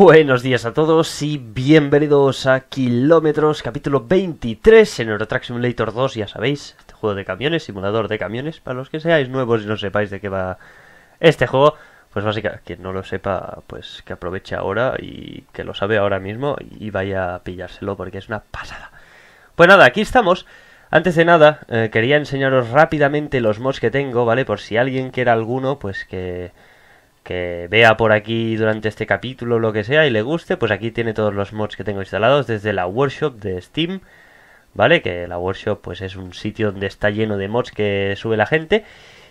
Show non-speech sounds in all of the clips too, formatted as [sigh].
Buenos días a todos y bienvenidos a Kilómetros, capítulo 23 en Eurotrack Simulator 2, ya sabéis, este juego de camiones, simulador de camiones, para los que seáis nuevos y no sepáis de qué va este juego, pues básicamente, quien no lo sepa, pues que aproveche ahora y que lo sabe ahora mismo y vaya a pillárselo porque es una pasada. Pues nada, aquí estamos. Antes de nada, eh, quería enseñaros rápidamente los mods que tengo, ¿vale? Por si alguien quiere alguno, pues que que vea por aquí durante este capítulo lo que sea y le guste, pues aquí tiene todos los mods que tengo instalados desde la workshop de Steam, ¿vale? Que la workshop pues es un sitio donde está lleno de mods que sube la gente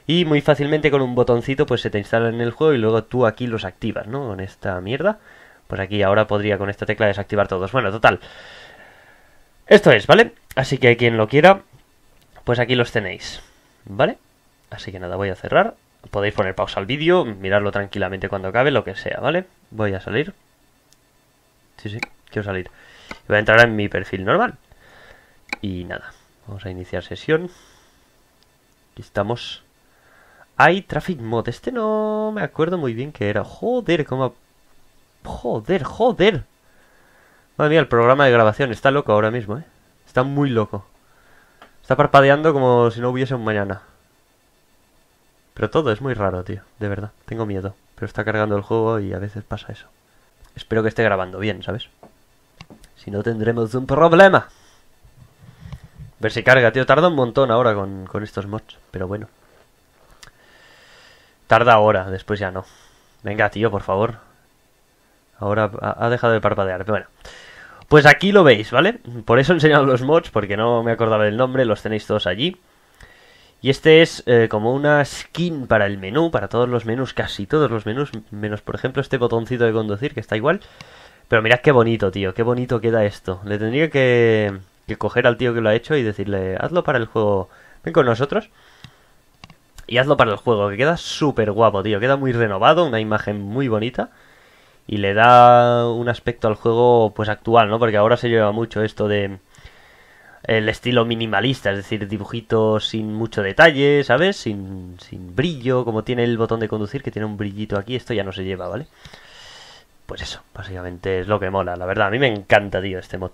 y muy fácilmente con un botoncito pues se te instala en el juego y luego tú aquí los activas, ¿no? Con esta mierda. Pues aquí ahora podría con esta tecla desactivar todos. Bueno, total. Esto es, ¿vale? Así que quien lo quiera, pues aquí los tenéis, ¿vale? Así que nada, voy a cerrar Podéis poner pausa al vídeo, mirarlo tranquilamente cuando acabe, lo que sea, ¿vale? Voy a salir. Sí, sí, quiero salir. Voy a entrar en mi perfil normal. Y nada, vamos a iniciar sesión. Aquí estamos. Hay Traffic Mod. Este no me acuerdo muy bien qué era. Joder, cómo... Joder, joder. Madre mía, el programa de grabación está loco ahora mismo, ¿eh? Está muy loco. Está parpadeando como si no hubiese un mañana. Pero todo es muy raro, tío. De verdad. Tengo miedo. Pero está cargando el juego y a veces pasa eso. Espero que esté grabando bien, ¿sabes? Si no tendremos un problema. A ver si carga, tío. Tarda un montón ahora con, con estos mods. Pero bueno. Tarda ahora, después ya no. Venga, tío, por favor. Ahora ha dejado de parpadear. Pero bueno. Pues aquí lo veis, ¿vale? Por eso he enseñado los mods, porque no me acordaba del nombre. Los tenéis todos allí. Y este es eh, como una skin para el menú, para todos los menús, casi todos los menús, menos por ejemplo este botoncito de conducir que está igual. Pero mirad qué bonito, tío, qué bonito queda esto. Le tendría que, que coger al tío que lo ha hecho y decirle, hazlo para el juego, ven con nosotros. Y hazlo para el juego, que queda súper guapo, tío. Queda muy renovado, una imagen muy bonita. Y le da un aspecto al juego, pues actual, ¿no? Porque ahora se lleva mucho esto de el estilo minimalista, es decir, dibujitos sin mucho detalle, ¿sabes? Sin, sin brillo, como tiene el botón de conducir, que tiene un brillito aquí, esto ya no se lleva, ¿vale? Pues eso, básicamente es lo que mola, la verdad, a mí me encanta, tío, este mod.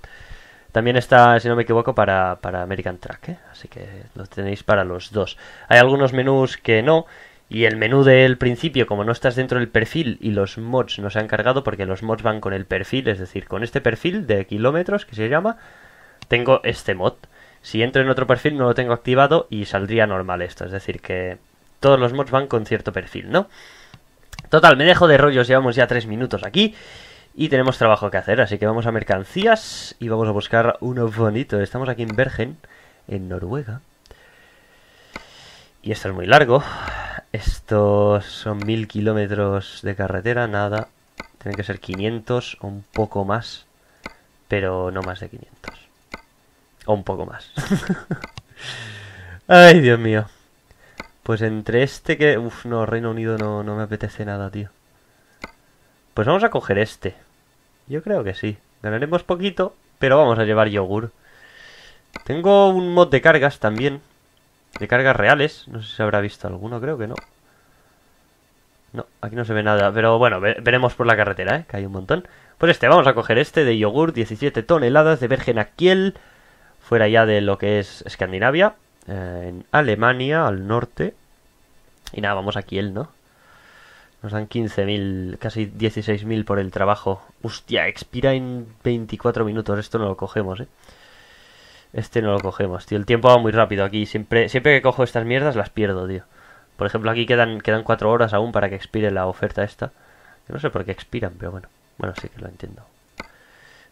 También está, si no me equivoco, para, para American Track, ¿eh? Así que lo tenéis para los dos. Hay algunos menús que no, y el menú del principio, como no estás dentro del perfil y los mods no se han cargado, porque los mods van con el perfil, es decir, con este perfil de kilómetros que se llama, tengo este mod. Si entro en otro perfil no lo tengo activado y saldría normal esto. Es decir, que todos los mods van con cierto perfil, ¿no? Total, me dejo de rollos, llevamos ya tres minutos aquí y tenemos trabajo que hacer, así que vamos a mercancías y vamos a buscar uno bonito. Estamos aquí en Bergen, en Noruega. Y esto es muy largo. Estos son mil kilómetros de carretera, nada. Tienen que ser 500 o un poco más, pero no más de 500. O un poco más. [laughs] Ay, Dios mío. Pues entre este que... Uf, no, Reino Unido no, no me apetece nada, tío. Pues vamos a coger este. Yo creo que sí. Ganaremos poquito, pero vamos a llevar yogur. Tengo un mod de cargas también. De cargas reales. No sé si se habrá visto alguno, creo que no. No, aquí no se ve nada. Pero bueno, veremos por la carretera, ¿eh? Que hay un montón. Pues este, vamos a coger este de yogur. 17 toneladas de Bergen Kiel fuera ya de lo que es Escandinavia, eh, en Alemania, al norte. Y nada, vamos a Kiel, ¿no? Nos dan 15.000, casi 16.000 por el trabajo. Hostia, expira en 24 minutos. Esto no lo cogemos, ¿eh? Este no lo cogemos, tío. El tiempo va muy rápido aquí. Siempre, siempre que cojo estas mierdas las pierdo, tío. Por ejemplo, aquí quedan, quedan 4 horas aún para que expire la oferta esta. Yo no sé por qué expiran, pero bueno. Bueno, sí que lo entiendo.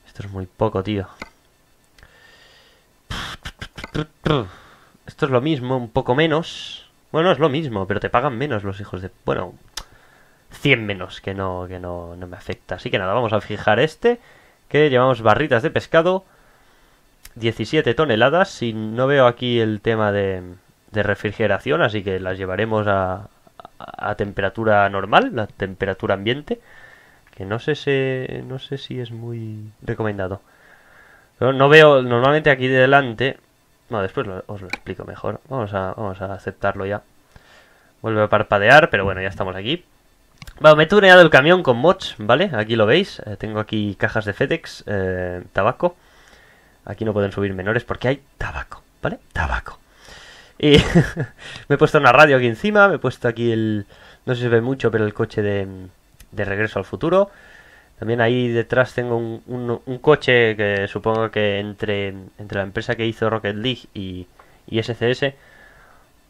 Esto es muy poco, tío. [clears throat] Esto es lo mismo, un poco menos. Bueno, es lo mismo, pero te pagan menos los hijos de... Bueno, 100 menos, que no, que no, no me afecta. Así que nada, vamos a fijar este, que llevamos barritas de pescado, 17 toneladas, y no veo aquí el tema de, de refrigeración, así que las llevaremos a, a, temperatura normal, la temperatura ambiente, que no sé, si, no sé si es muy recomendado. Pero no veo, normalmente aquí delante no, después os lo explico mejor. Vamos a, vamos a aceptarlo ya. Vuelve a parpadear, pero bueno, ya estamos aquí. Bueno, me he tuneado el camión con mods, ¿vale? Aquí lo veis. Eh, tengo aquí cajas de FedEx, eh, tabaco. Aquí no pueden subir menores porque hay tabaco, ¿vale? Tabaco. Y [laughs] me he puesto una radio aquí encima, me he puesto aquí el... No sé si se ve mucho, pero el coche de, de regreso al futuro. También ahí detrás tengo un, coche que supongo que entre, entre la empresa que hizo Rocket League y, y SCS,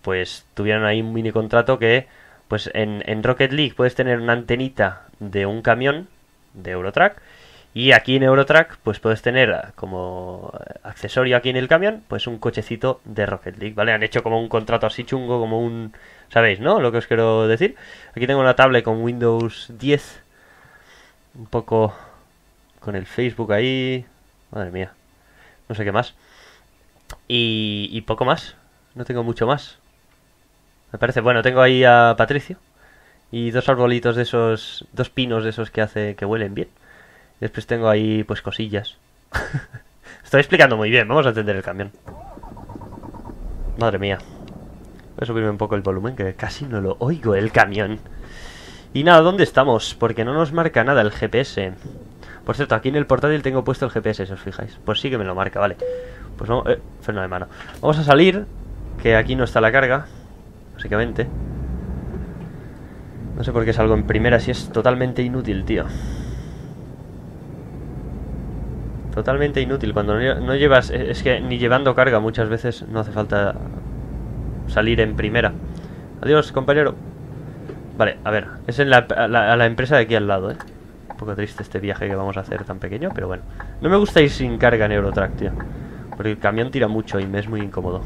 pues tuvieron ahí un mini contrato que pues en, en, Rocket League puedes tener una antenita de un camión de Eurotrack y aquí en Eurotrack pues puedes tener como accesorio aquí en el camión pues un cochecito de Rocket League, ¿vale? Han hecho como un contrato así chungo, como un... ¿Sabéis, no? Lo que os quiero decir. Aquí tengo una tablet con Windows 10 un poco con el Facebook ahí. Madre mía. No sé qué más. Y, y poco más. No tengo mucho más. Me parece, bueno, tengo ahí a Patricio y dos arbolitos de esos, dos pinos de esos que hace que huelen bien. Después tengo ahí pues cosillas. [laughs] Estoy explicando muy bien, vamos a entender el camión. Madre mía. Voy a subirme un poco el volumen que casi no lo oigo el camión. Y nada, ¿dónde estamos? Porque no nos marca nada el GPS. Por cierto, aquí en el portátil tengo puesto el GPS, si os fijáis. Pues sí que me lo marca, vale. Pues vamos... Eh, freno de mano. Vamos a salir, que aquí no está la carga básicamente. No sé por qué salgo en primera si es totalmente inútil, tío. Totalmente inútil. Cuando no llevas... Es que ni llevando carga muchas veces no hace falta salir en primera. Adiós, compañero. Vale, a ver. Es en la, la empresa de aquí al lado, ¿eh? Un poco triste este viaje que vamos a hacer tan pequeño, pero bueno. No me gusta ir sin carga en Eurotrack, tío. Porque el camión tira mucho y me es muy incómodo.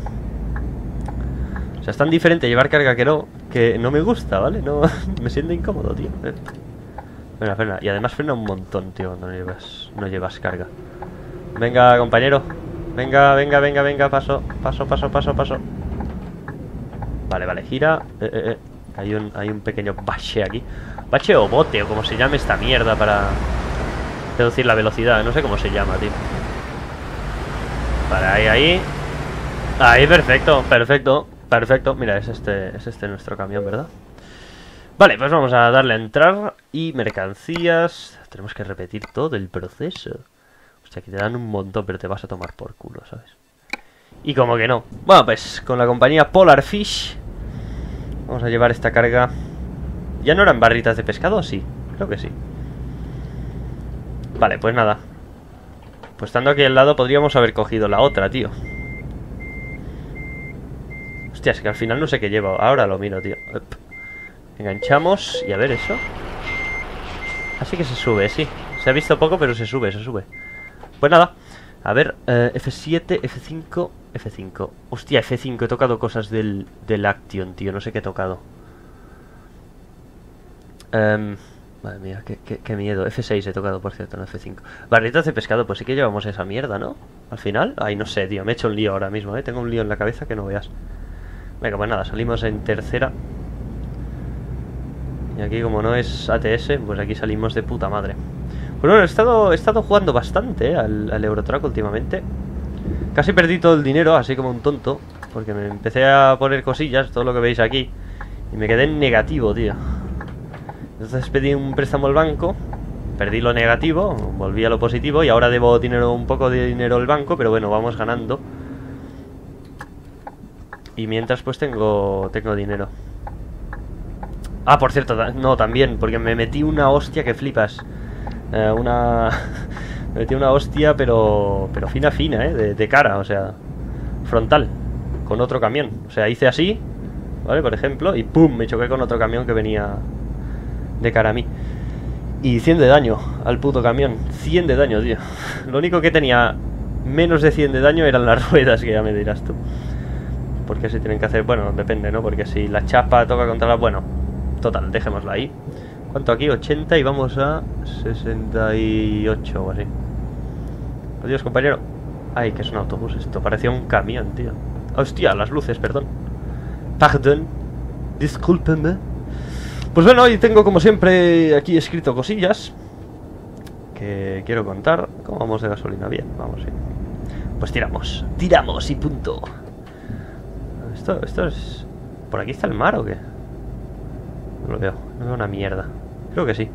O sea, es tan diferente llevar carga que no, que no me gusta, ¿vale? No, [laughs] me siento incómodo, tío. Eh. Frena, frena. Y además frena un montón, tío, cuando no llevas, no llevas carga. Venga, compañero. Venga, venga, venga, venga, paso, paso, paso, paso, paso. Vale, vale, gira. Eh, eh, eh. Hay, un, pequeño bache aquí. Bache o bote, o como se llame esta mierda para reducir la velocidad. No sé cómo se llama, tío. Vale, ahí, ahí. Ahí, perfecto, perfecto. Perfecto, mira, es este, es este nuestro camión, ¿verdad? Vale, pues vamos a darle a entrar y mercancías. Tenemos que repetir todo el proceso. O sea, que te dan un montón, pero te vas a tomar por culo, ¿sabes? Y como que no. Bueno, pues con la compañía Polar Fish vamos a llevar esta carga. ¿Ya no eran barritas de pescado? Sí, creo que sí. Vale, pues nada. Pues estando aquí al lado podríamos haber cogido la otra, tío. Hostia, es que al final no sé qué lleva. Ahora lo miro, tío. Enganchamos y a ver eso. Así que se sube, sí. Se ha visto poco, pero se sube, se sube. Pues nada. A ver, eh, F7, F5, F5. Hostia, F5. He tocado cosas del, del Action, tío. No sé qué he tocado. Um, madre mía, qué, qué, miedo. F6 he tocado, por cierto, en F5. Barritas de pescado, pues sí que llevamos esa mierda, ¿no? Al final. Ay, no sé, tío. Me he hecho un lío ahora mismo, ¿eh? Tengo un lío en la cabeza que no veas. Venga, pues nada, salimos en tercera. Y aquí como no es ATS, pues aquí salimos de puta madre. Bueno, he estado, he estado jugando bastante al, al Eurotrack últimamente. Casi perdí todo el dinero, así como un tonto. Porque me empecé a poner cosillas, todo lo que veis aquí. Y me quedé en negativo, tío. Entonces pedí un préstamo al banco. Perdí lo negativo, volví a lo positivo y ahora debo dinero un poco de dinero al banco, pero bueno, vamos ganando. Y mientras pues tengo, tengo dinero. Ah, por cierto, no, también, porque me metí una hostia que flipas. Eh, una... [laughs] me metí una hostia, pero pero fina, fina, ¿eh? De, cara, o sea, frontal, con otro camión. O sea, hice así, ¿vale? Por ejemplo, y ¡pum! Me choqué con otro camión que venía de cara a mí. Y 100 de daño al puto camión. 100 de daño, tío. [laughs] Lo único que tenía menos de 100 de daño eran las [laughs] ruedas, que ya me dirás tú porque si tienen que hacer, bueno, depende, ¿no? Porque si la chapa toca contra la... Bueno, total, dejémosla ahí. ¿Cuánto aquí? 80 y vamos a 68 o así. Adiós, compañero. Ay, que es un autobús esto. Parecía un camión, tío. Hostia, las luces, perdón. Pardon. Discúlpenme. Pues bueno, hoy tengo como siempre aquí escrito cosillas que quiero contar. ¿Cómo vamos de gasolina? Bien, vamos, sí. Pues tiramos. Tiramos y punto. Esto, esto es... ¿Por aquí está el mar o qué? No lo veo, no veo una mierda Creo que sí.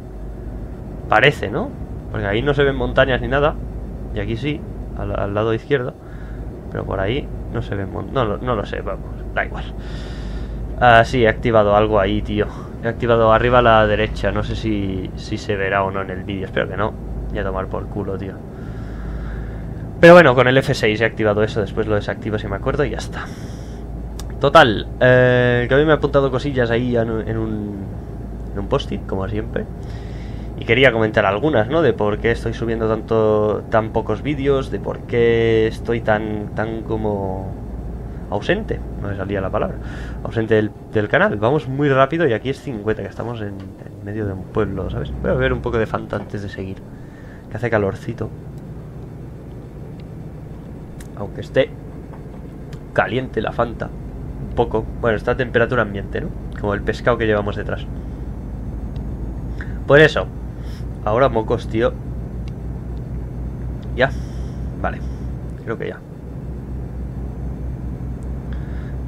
Parece, ¿no? Porque ahí no se ven montañas ni nada. Y aquí sí, al, lado izquierdo. Pero por ahí no se ven montañas. No, no, lo sé, vamos, da igual. Ah, sí, he activado algo ahí, tío. He activado arriba a la derecha. No sé si, si se verá o no en el vídeo. Espero que no. Y a tomar por culo, tío. Pero bueno, con el F6 he activado eso. Después lo desactivo si me acuerdo y ya está. Total, eh, que hoy me he apuntado cosillas ahí en un, en un post-it, como siempre. Y quería comentar algunas, ¿no? De por qué estoy subiendo tanto tan pocos vídeos, de por qué estoy tan tan como ausente, no me salía la palabra, ausente del, canal. Vamos muy rápido y aquí es 50, que estamos en, medio de un pueblo, ¿sabes? Voy a ver un poco de Fanta antes de seguir, que hace calorcito. Aunque esté caliente la Fanta, un poco. Bueno, está a temperatura ambiente, ¿no? Como el pescado que llevamos detrás. Por eso, ahora mocos, tío. Ya, vale, creo que ya.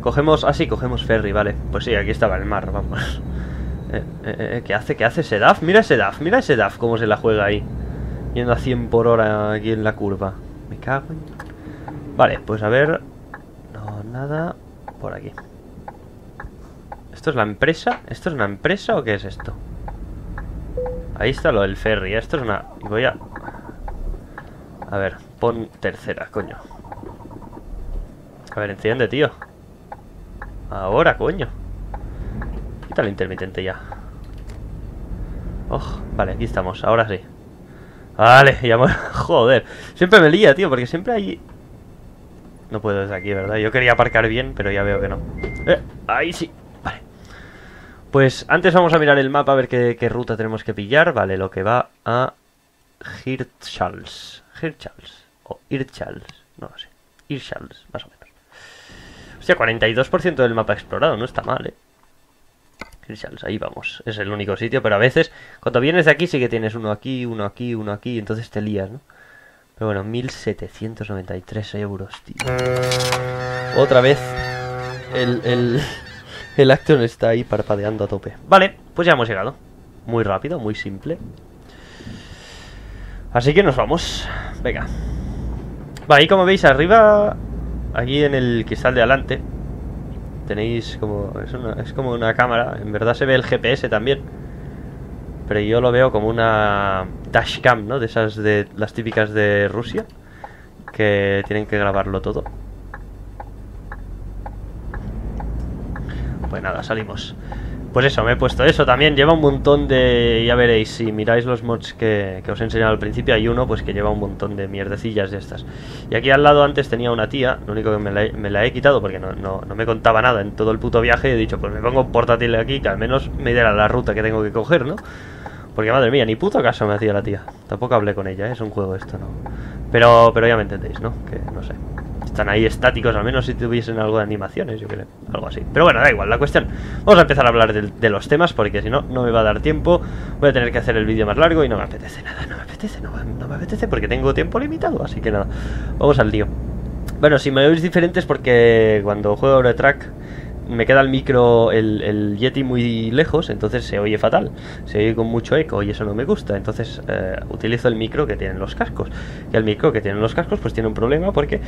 Cogemos... Ah, sí, cogemos ferry, vale. Pues sí, aquí estaba el mar, vamos. [laughs] Eh, eh, eh, ¿Qué hace? ¿Qué hace ese DAF? Mira ese DAF, mira ese DAF cómo se la juega ahí. Yendo a 100 por hora aquí en la curva. Me cago en... Vale, pues a ver... No, nada... Por aquí. ¿Esto es la empresa? ¿Esto es una empresa o qué es esto? Ahí está lo del ferry. Esto es una... Voy a... A ver, pon tercera, coño. A ver, enciende, tío. Ahora, coño. Quita el intermitente ya. Oh, vale, aquí estamos, ahora sí. Vale, ya me... [laughs] Joder, siempre me lía, tío, porque siempre hay... No puedo desde aquí, ¿verdad? Yo quería aparcar bien, pero ya veo que no. Eh, ahí sí. Pues antes vamos a mirar el mapa a ver qué, ruta tenemos que pillar. Vale, lo que va a Hirschals. Hirschals. O Hirschals. No lo sé. Hirschals, más o menos. Hostia, 42% del mapa explorado, no está mal, eh. Ahí vamos, es el único sitio, pero a veces cuando vienes de aquí sí que tienes uno aquí, uno aquí, uno aquí, entonces te lías, ¿no? Pero bueno, 1793 euros, tío. Otra vez el, el, el Action está ahí parpadeando a tope. Vale, pues ya hemos llegado. Muy rápido, muy simple. Así que nos vamos. Venga. Va, ahí como veis arriba Aquí en el cristal de adelante tenéis como es, es como una cámara. En verdad se ve el GPS también. Pero yo lo veo como una dashcam, ¿no? De esas de las típicas de Rusia. Que tienen que grabarlo todo. Pues nada, salimos. Pues eso, me he puesto eso también. Lleva un montón de... Ya veréis, si miráis los mods que, os he enseñado al principio, hay uno pues que lleva un montón de mierdecillas de estas. Y aquí al lado antes tenía una tía, lo único que me la, he quitado porque no, no, me contaba nada en todo el puto viaje. He dicho, pues me pongo un portátil aquí que al menos me diera la ruta que tengo que coger, ¿no? Porque madre mía, ni puto caso me hacía la tía. Tampoco hablé con ella, ¿eh? es un juego esto, ¿no? Pero, pero ya me entendéis, ¿no? Que no sé están ahí estáticos, al menos si tuviesen algo de animaciones, yo creo, algo así. Pero bueno, da igual, la cuestión, vamos a empezar a hablar de, los temas, porque si no, no me va a dar tiempo, voy a tener que hacer el vídeo más largo y no me apetece nada, no me apetece, no, me apetece porque tengo tiempo limitado, así que nada, vamos al lío. Bueno, si me veis diferentes porque cuando juego Eurotrack me queda el micro, el, Yeti muy lejos, entonces se oye fatal. Se oye con mucho eco y eso no me gusta. Entonces eh, utilizo el micro que tienen los cascos. Y el micro que tienen los cascos pues tiene un problema porque eh,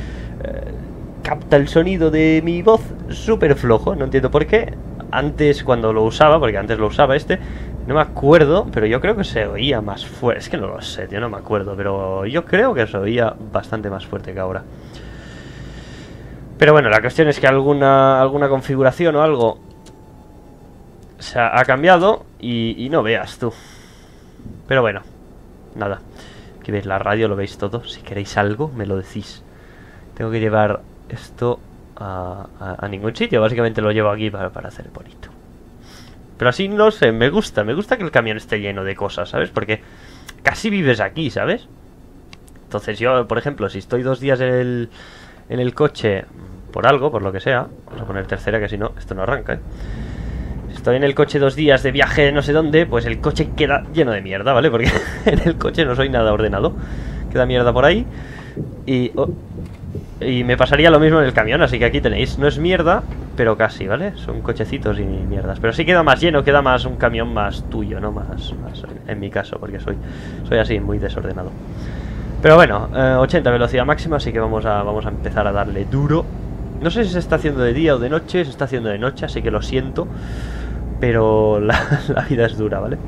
capta el sonido de mi voz súper flojo. No entiendo por qué. Antes cuando lo usaba, porque antes lo usaba este, no me acuerdo, pero yo creo que se oía más fuerte. Es que no lo sé, tío, no me acuerdo. Pero yo creo que se oía bastante más fuerte que ahora. Pero bueno, la cuestión es que alguna, alguna configuración o algo se ha, cambiado y, no veas tú. Pero bueno, nada. Aquí veis la radio, lo veis todo. Si queréis algo, me lo decís. Tengo que llevar esto a, a, ningún sitio. Básicamente lo llevo aquí para, para hacer bonito. Pero así no sé, me gusta. Me gusta que el camión esté lleno de cosas, ¿sabes? Porque casi vives aquí, ¿sabes? Entonces yo, por ejemplo, si estoy dos días en el en el coche por algo, por lo que sea. Vamos a poner tercera, que si no, esto no arranca, ¿eh? Estoy en el coche dos días de viaje no sé dónde, pues el coche queda lleno de mierda, ¿vale? Porque [laughs] en el coche no soy nada ordenado. Queda mierda por ahí. Y, oh, y me pasaría lo mismo en el camión, así que aquí tenéis. No es mierda, pero casi, ¿vale? Son cochecitos y mierdas. Pero sí queda más lleno, queda más un camión más tuyo, ¿no? Más, más en mi caso, porque soy, soy así, muy desordenado. Pero bueno, 80 eh, velocidad máxima, así que vamos a, vamos a empezar a darle duro. No sé si se está haciendo de día o de noche, se está haciendo de noche, así que lo siento. Pero [laughs] la, vida es dura, ¿vale?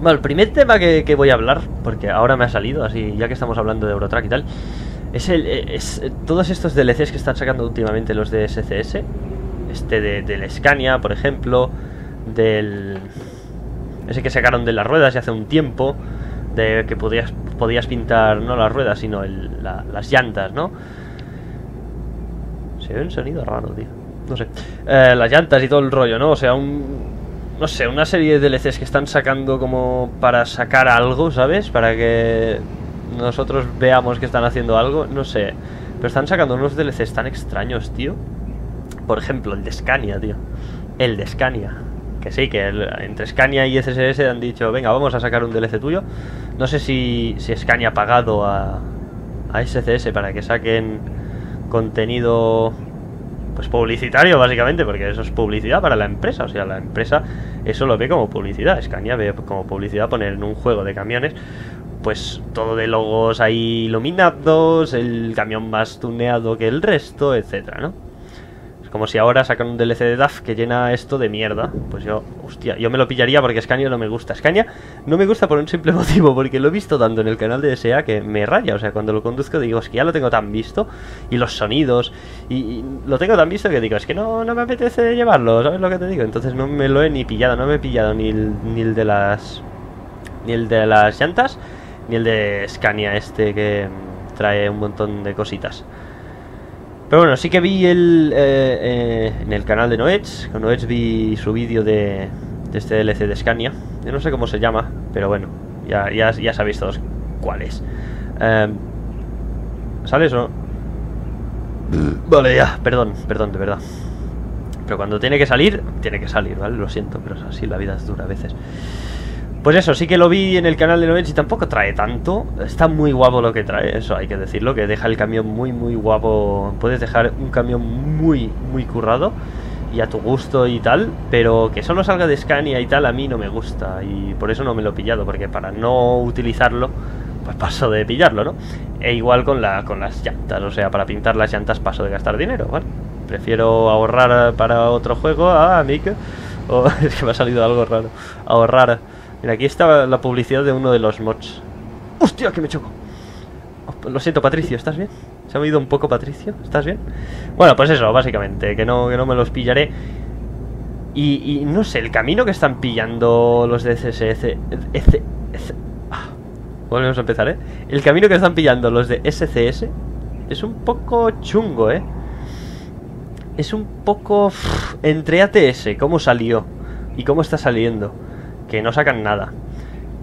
Bueno, el primer tema que, que, voy a hablar, porque ahora me ha salido, así ya que estamos hablando de Eurotrack y tal, es, el, es todos estos DLCs que están sacando últimamente los de SCS. Este de, del Scania, por ejemplo, del... Ese que sacaron de las ruedas ya hace un tiempo, de que podías, podías pintar no las ruedas, sino las llantas, ¿no? Se ve un sonido raro, tío. No sé. Eh, las llantas y todo el rollo, ¿no? O sea, un... No sé, una serie de DLCs que están sacando como para sacar algo, ¿sabes? Para que nosotros veamos que están haciendo algo, no sé. Pero están sacando unos DLCs tan extraños, tío. Por ejemplo, el de Scania, tío. El de Scania. Que sí, que entre Scania y SSS han dicho, venga, vamos a sacar un DLC tuyo. No sé si, si Scania ha pagado a, a SCS para que saquen contenido pues publicitario básicamente porque eso es publicidad para la empresa o sea la empresa eso lo ve como publicidad Scania ve como publicidad poner en un juego de camiones pues todo de logos ahí iluminados, el camión más tuneado que el resto, etcétera, ¿no? Como si ahora sacan un DLC de DAF que llena esto de mierda. Pues yo, hostia, yo me lo pillaría porque Scania no me gusta. Scania no me gusta por un simple [laughs] motivo, porque lo he visto tanto en el canal de SA que me raya. O sea, cuando lo conduzco digo, es que ya lo tengo tan visto, y los sonidos, y, lo tengo tan visto que digo, es que no, no me apetece llevarlo, ¿sabes lo que te digo? Entonces no me lo he ni pillado, no me he pillado ni ni el de las... Ni el de las llantas ni el de Scania este que trae un montón de cositas. Pero bueno, sí que vi el, eh, eh, en el canal de Noets, con Noets vi su vídeo de, de, este DLC de Scania. Yo no sé cómo se llama, pero bueno, ya, ya, ya sabéis todos cuál es. Em, ¿Sale eso? Vale, ya, perdón, perdón, de verdad. Pero cuando tiene que salir, tiene que salir, ¿vale? Lo siento, pero es así, la vida es dura a veces. Pues eso, sí que lo vi en el canal de Novens y tampoco trae tanto. Está muy guapo lo que trae, eso hay que decirlo, que deja el camión muy, muy guapo. Puedes dejar un camión muy, muy currado y a tu gusto y tal, pero que solo salga de Scania y tal a mí no me gusta y por eso no me lo he pillado, porque para no utilizarlo, pues paso de pillarlo, ¿no? E igual con, la, con las llantas, o sea, para pintar las llantas paso de gastar dinero, ¿vale? Prefiero ahorrar para otro juego, ah, Mick, o [laughs] es que me ha salido algo raro, ahorrar Mira, aquí está la publicidad de uno de los mods. ¡Hostia, que me choco! Oh, lo siento, Patricio, ¿estás bien? ¿Se ha oído un poco, Patricio? ¿Estás bien? Bueno, pues eso, básicamente, que no, que no me los pillaré. Y, no sé, el camino que están pillando los de SSS... Ah, volvemos a empezar, ¿eh? El camino que están pillando los de SCS es un poco chungo, ¿eh? Es un poco... entre ATS, cómo salió y cómo está saliendo que no sacan nada.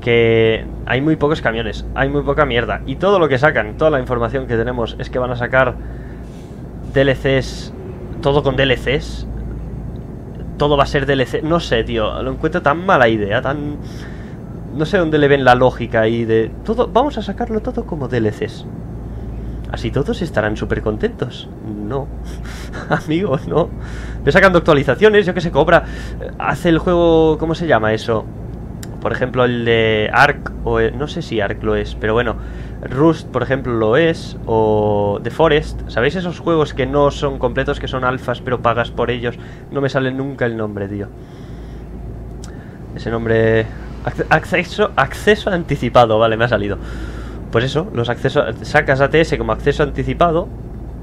Que hay muy pocos camiones, hay muy poca mierda. Y todo lo que sacan, toda la información que tenemos es que van a sacar DLCs, todo con DLCs. Todo va a ser DLC. No sé, tío, lo encuentro tan mala idea, tan... No sé dónde le ven la lógica ahí de... Todo, vamos a sacarlo todo como DLCs. Así todos estarán súper contentos. No, [laughs] amigos, no. Ve sacando actualizaciones, yo que sé, cobra. Hace el juego, ¿cómo se llama eso? Por ejemplo, el de Ark, o no sé si Ark lo es, pero bueno, Rust, por ejemplo, lo es, o The Forest. ¿Sabéis esos juegos que no son completos, que son alfas, pero pagas por ellos? No me sale nunca el nombre, tío. Ese nombre... Acceso, acceso anticipado, vale, me ha salido. Pues eso, los accesos... Sacas ATS como acceso anticipado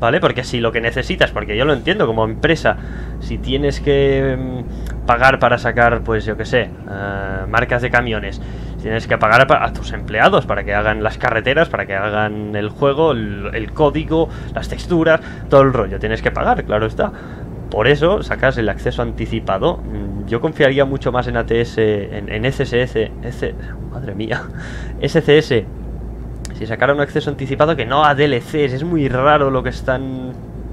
¿vale? Porque si lo que necesitas, porque yo lo entiendo como empresa, si tienes que mm, pagar para sacar, pues yo que sé, eh, marcas de camiones, tienes que pagar a, tus empleados para que hagan las carreteras, para que hagan el juego, el, código, las texturas, todo el rollo, tienes que pagar, claro está. Por eso sacas el acceso anticipado. Mm, yo confiaría mucho más en ATS, en, en SSS, madre mía, [laughs] SCS si sacaran un acceso anticipado que no a DLCs, es muy raro lo que están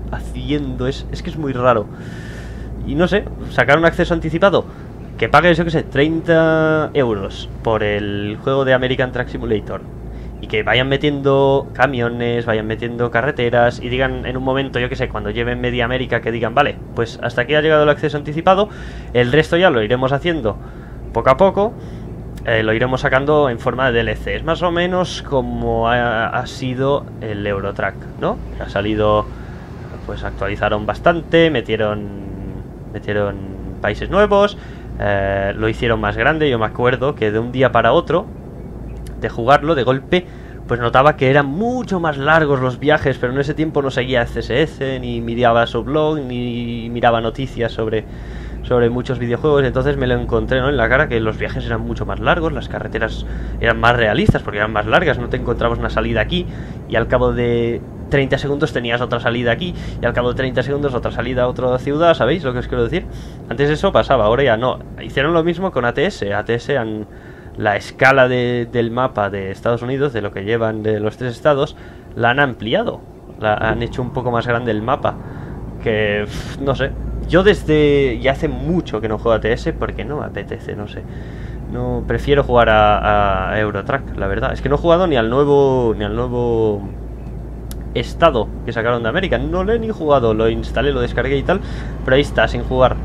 haciendo, es, es que es muy raro. Y no sé, sacar un acceso anticipado que pagues, yo que sé, 30 euros por el juego de American Truck Simulator y que vayan metiendo camiones, vayan metiendo carreteras y digan en un momento, yo que sé, cuando lleven media América, que digan, vale, pues hasta aquí ha llegado el acceso anticipado, el resto ya lo iremos haciendo poco a poco. Eh, lo iremos sacando en forma de DLC. Es más o menos como ha, sido el Eurotrack, ¿no? Ha salido, pues actualizaron bastante, metieron, metieron países nuevos, eh, lo hicieron más grande. Yo me acuerdo que de un día para otro de jugarlo de golpe, pues notaba que eran mucho más largos los viajes, pero en ese tiempo no seguía CSS, ni miraba su blog, ni miraba noticias sobre, sobre muchos videojuegos, entonces me lo encontré en la cara que los viajes eran mucho más largos, las carreteras eran más realistas porque eran más largas, no te encontrabas una salida aquí y al cabo de 30 segundos tenías otra salida aquí y al cabo de 30 segundos otra salida a otra ciudad, ¿sabéis lo que os quiero decir? Antes eso pasaba, ahora ya no. Hicieron lo mismo con ATS, ATS han la escala del mapa de Estados Unidos, de lo que llevan de los tres estados, la han ampliado. La han hecho un poco más grande el mapa. Que, no sé. Yo desde ya hace mucho que no juego a TS porque no me apetece, no sé. No prefiero jugar a, a, Eurotrack, la verdad. Es que no he jugado ni al nuevo ni al nuevo estado que sacaron de América. No lo he ni jugado, lo instalé, lo descargué y tal, pero ahí está sin jugar.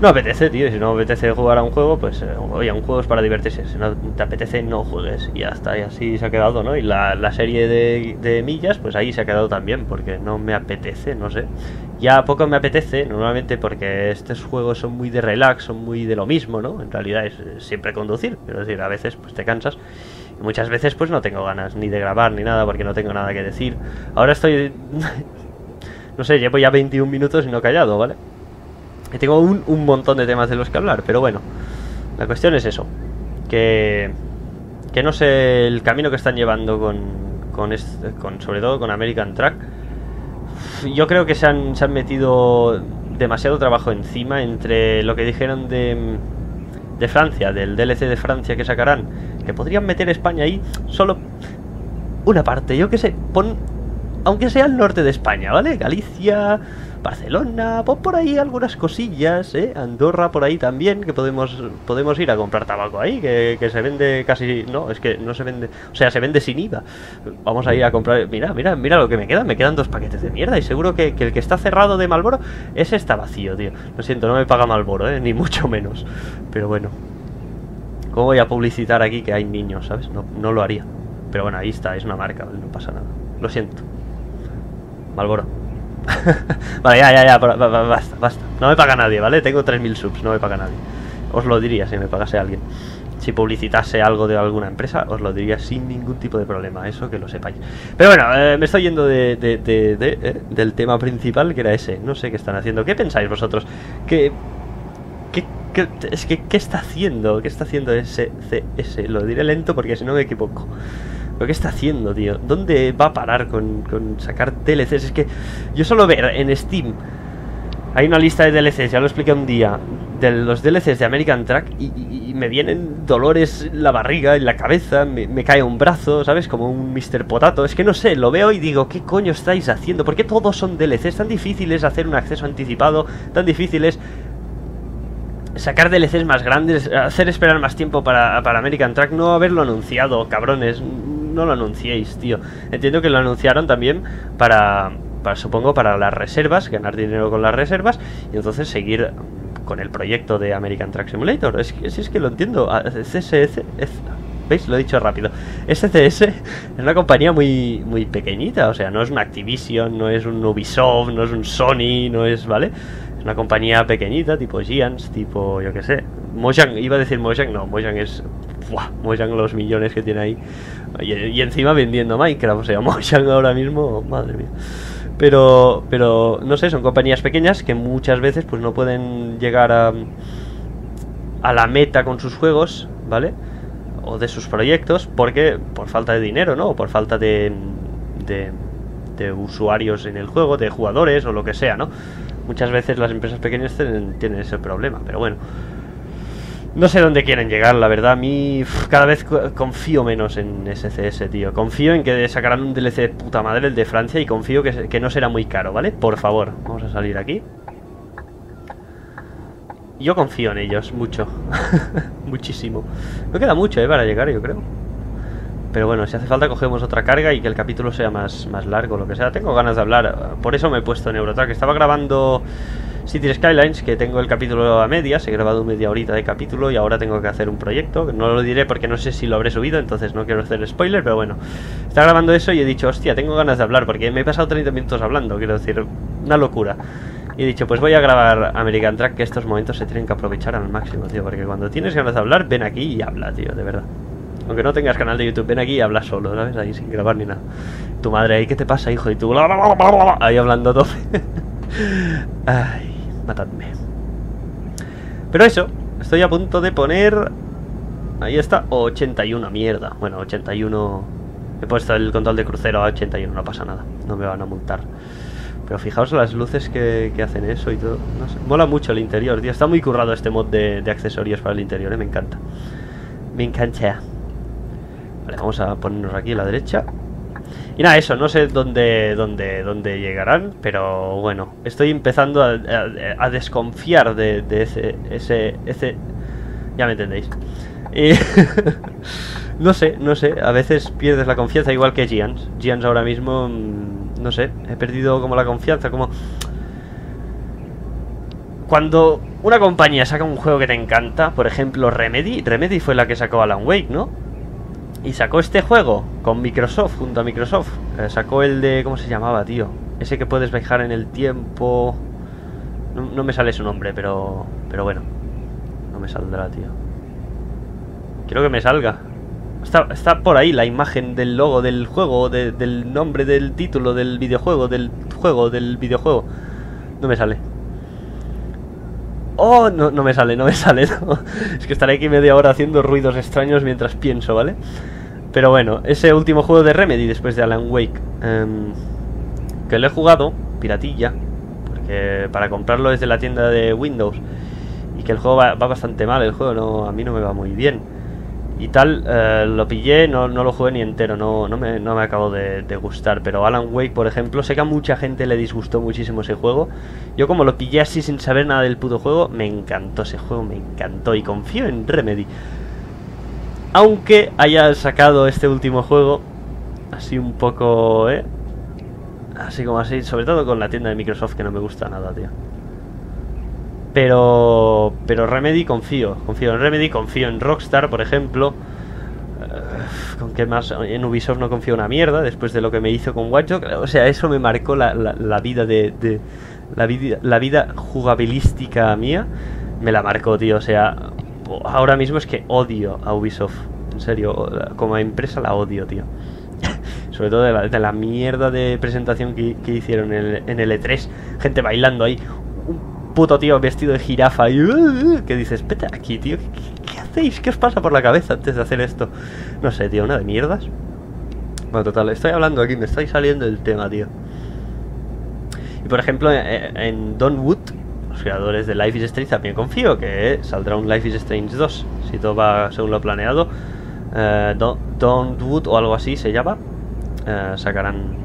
No apetece, tío. Si no apetece jugar a un juego, pues eh, oye, un juego es para divertirse. Si no te apetece, no juegues. Y ya está, y así se ha quedado, ¿no? Y la, serie de, millas, pues ahí se ha quedado también, porque no me apetece, no sé. Ya poco me apetece, normalmente porque estos juegos son muy de relax, son muy de lo mismo, ¿no? En realidad es, siempre conducir, pero decir, a veces pues te cansas. Y muchas veces pues no tengo ganas ni de grabar ni nada porque no tengo nada que decir. Ahora estoy... [laughs] no sé, llevo ya 21 minutos y no he callado, ¿vale? tengo un, montón de temas de los que hablar, pero bueno, la cuestión es eso, que, que no sé el camino que están llevando con, con, con sobre todo con American Track. Yo creo que se han, se han metido demasiado trabajo encima entre lo que dijeron de, de Francia, del DLC de Francia que sacarán, que podrían meter España ahí solo una parte, yo que sé, pon, aunque sea el norte de España, ¿vale? Galicia, Barcelona, pues por ahí algunas cosillas, ¿eh? Andorra por ahí también, que podemos podemos ir a comprar tabaco ahí, que, se vende casi... No, es que no se vende... O sea, se vende sin IVA. Vamos a ir a comprar... Mira, mira, mira lo que me queda. Me quedan dos paquetes de mierda y seguro que, el que está cerrado de Malboro, ese está vacío, tío. Lo siento, no me paga Malboro, ¿eh? Ni mucho menos. Pero bueno. ¿Cómo voy a publicitar aquí que hay niños, sabes? No, no lo haría. Pero bueno, ahí está, es una marca, no pasa nada. Lo siento. Malboro. [laughs] vale, ya, ya, ya, basta, basta. No me paga nadie, ¿vale? Tengo 3.000 subs, no me paga nadie. Os lo diría si me pagase alguien. Si publicitase algo de alguna empresa, os lo diría sin ningún tipo de problema, eso que lo sepáis. Pero bueno, eh, me estoy yendo de, eh, del tema principal, que era ese. No sé qué están haciendo. ¿Qué pensáis vosotros? ¿Qué, qué, qué es que, ¿qué está haciendo? ¿Qué está haciendo ese CS? Lo diré lento porque si no me equivoco. ¿Pero qué está haciendo, tío? ¿Dónde va a parar con, sacar DLCs? Es que yo solo ver en Steam hay una lista de DLCs, ya lo expliqué un día, de los DLCs de American Track y, me vienen dolores en la barriga, en la cabeza, me, cae un brazo, ¿sabes? Como un Mr. Potato. Es que no sé, lo veo y digo, ¿qué coño estáis haciendo? ¿Por qué todos son DLCs? Tan difíciles hacer un acceso anticipado, tan difíciles sacar DLCs más grandes, hacer esperar más tiempo para, para American Track, no haberlo anunciado, cabrones no lo anunciéis, tío. Entiendo que lo anunciaron también para, para, supongo, para las reservas, ganar dinero con las reservas y entonces seguir con el proyecto de American Track Simulator. Es que, si es que lo entiendo. CSS, ah, ¿Veis? Lo he dicho rápido. SCS es una compañía muy, muy pequeñita, o sea, no es una Activision, no es un Ubisoft, no es un Sony, no es, ¿vale? Es una compañía pequeñita, tipo Giants, tipo, yo qué sé. Mojang, iba a decir Mojang, no, Mojang es Mojang los millones que tiene ahí. Y, encima vendiendo Minecraft, o sea, [laughs] Mojang ahora mismo, madre mía. Pero, pero, no sé, son compañías pequeñas que muchas veces pues no pueden llegar a, a la meta con sus juegos, ¿vale? O de sus proyectos, porque por falta de dinero, ¿no? O por falta de, de, de usuarios en el juego, de jugadores o lo que sea, ¿no? Muchas veces las empresas pequeñas tienen, tienen ese problema, pero bueno. No sé dónde quieren llegar, la verdad. A mí cada vez confío menos en SCS, tío. Confío en que sacarán un DLC de puta madre, el de Francia, y confío que, que no será muy caro, ¿vale? Por favor, vamos a salir aquí. Yo confío en ellos, mucho. [laughs] Muchísimo. No queda mucho, ¿eh? Para llegar, yo creo. Pero bueno, si hace falta cogemos otra carga y que el capítulo sea más, más largo, lo que sea. Tengo ganas de hablar, por eso me he puesto en Eurotrack. Estaba grabando City Skylines, que tengo el capítulo a medias, he grabado media horita de capítulo y ahora tengo que hacer un proyecto. No lo diré porque no sé si lo habré subido, entonces no quiero hacer spoiler, pero bueno. Estaba grabando eso y he dicho, hostia, tengo ganas de hablar porque me he pasado 30 minutos hablando, quiero decir, una locura. Y he dicho, pues voy a grabar American Track, que estos momentos se tienen que aprovechar al máximo, tío, porque cuando tienes ganas de hablar, ven aquí y habla, tío, de verdad. Aunque no tengas canal de YouTube, ven aquí y habla solo, ¿sabes? Ahí sin grabar ni nada. Tu madre, ahí, ¿qué te pasa, hijo? Y tú, ahí hablando todo. [laughs] Ay, matadme. Pero eso, estoy a punto de poner... Ahí está, 81, mierda. Bueno, 81... He puesto el control de crucero a 81, no pasa nada. No me van a multar. Pero fijaos las luces que, hacen eso y todo. No sé. Mola mucho el interior, tío. Está muy currado este mod de, accesorios para el interior, ¿eh? me encanta. Me encanta. Vale, vamos a ponernos aquí a la derecha. Y nada, eso, no sé dónde, dónde, dónde llegarán, pero bueno, estoy empezando a, desconfiar de, ese, ese, ese... Ya me entendéis. Y... [laughs] no sé, no sé, a veces pierdes la confianza igual que Giants. Giants ahora mismo mm, no sé, he perdido como la confianza, como... Cuando una compañía saca un juego que te encanta, por ejemplo Remedy, Remedy fue la que sacó Alan Wake, ¿no? Y sacó este juego con Microsoft, junto a Microsoft. Eh, sacó el de... ¿Cómo se llamaba, tío? Ese que puedes viajar en el tiempo... No, no me sale su nombre, pero... Pero bueno. No me saldrá, tío. Quiero que me salga. Está, por ahí la imagen del logo del juego, del nombre del título del videojuego, del juego, del videojuego. No me sale. Oh, no, no me sale, no me sale. [laughs] Es que estaré aquí media hora haciendo ruidos extraños mientras pienso, ¿vale? Pero bueno, ese último juego de Remedy después de Alan Wake. Em, que lo he jugado, piratilla. Porque para comprarlo desde la tienda de Windows. Y que el juego va, bastante mal, el juego no, a mí no me va muy bien y tal, eh, lo pillé, no, no, lo jugué ni entero, no, no, me, no me acabo de, gustar. Pero Alan Wake, por ejemplo, sé que a mucha gente le disgustó muchísimo ese juego. Yo como lo pillé así sin saber nada del puto juego, me encantó ese juego, me encantó y confío en Remedy. Aunque haya sacado este último juego, así un poco, ¿eh? Así como así, sobre todo con la tienda de Microsoft que no me gusta nada, tío. Pero, pero Remedy confío, confío en Remedy, confío en Rockstar, por ejemplo. Eh, ¿Con qué más? En Ubisoft no confío una mierda después de lo que me hizo con Watch O sea, eso me marcó la, vida de, la, vida, la vida jugabilística mía. Me la marcó, tío. O sea, ahora mismo es que odio a Ubisoft. En serio, como empresa la odio, tío. [laughs] Sobre todo de la, mierda de presentación que, hicieron en el, en el E3. Gente bailando ahí puto tío vestido de jirafa y uh, uh, que dices, vete aquí, tío, ¿qué, hacéis? ¿Qué os pasa por la cabeza antes de hacer esto? No sé, tío, una de mierdas. Bueno, total, estoy hablando aquí, me estáis saliendo del tema, tío. Y por ejemplo, eh, eh, en, Don Wood, los creadores de Life is Strange, también confío que saldrá un Life is Strange 2, si todo va según lo planeado. Eh, Don, Wood o algo así se llama. sacarán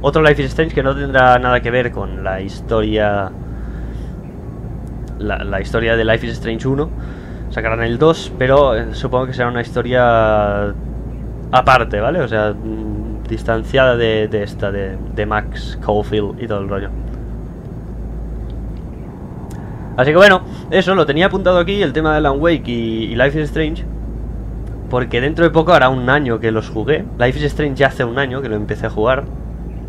otro Life is Strange que no tendrá nada que ver con la historia la, historia de Life is Strange 1. Sacarán el 2, pero eh, supongo que será una historia aparte, ¿vale? O sea, mm, distanciada de, esta, de, Max Caulfield y todo el rollo. Así que bueno, eso lo tenía apuntado aquí, el tema de Alan Wake y, Life is Strange. Porque dentro de poco hará un año que los jugué. Life is Strange ya hace un año que lo empecé a jugar.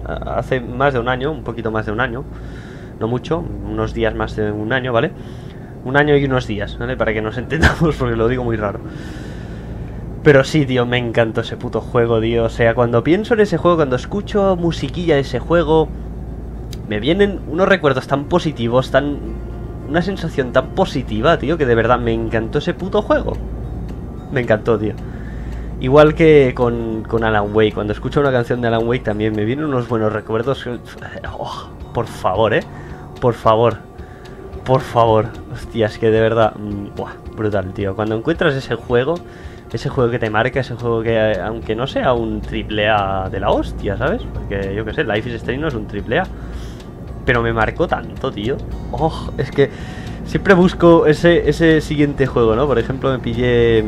Hace más de un año, un poquito más de un año no mucho, unos días más de un año, ¿vale? Un año y unos días, ¿vale? Para que nos [laughs] entendamos, porque lo digo muy raro. Pero sí, tío, me encantó ese puto juego, tío. O sea, cuando pienso en ese juego, cuando escucho musiquilla de ese juego, me vienen unos recuerdos tan positivos, tan... Una sensación tan positiva, tío, que de verdad me encantó ese puto juego. Me encantó, tío. Igual que con, con Alan Wake, cuando escucho una canción de Alan Wake también me vienen unos buenos recuerdos. Oh, por favor, eh. Por favor. Por favor. Hostia, es que de verdad... Mm, buah, brutal, tío. Cuando encuentras ese juego... Ese juego que te marca, ese juego que, aunque no sea un triple A de la hostia, ¿sabes? Porque yo que sé, Life is Strange no es un triple A. Pero me marcó tanto, tío. Oh, es que siempre busco ese, ese siguiente juego, ¿no? Por ejemplo, me pillé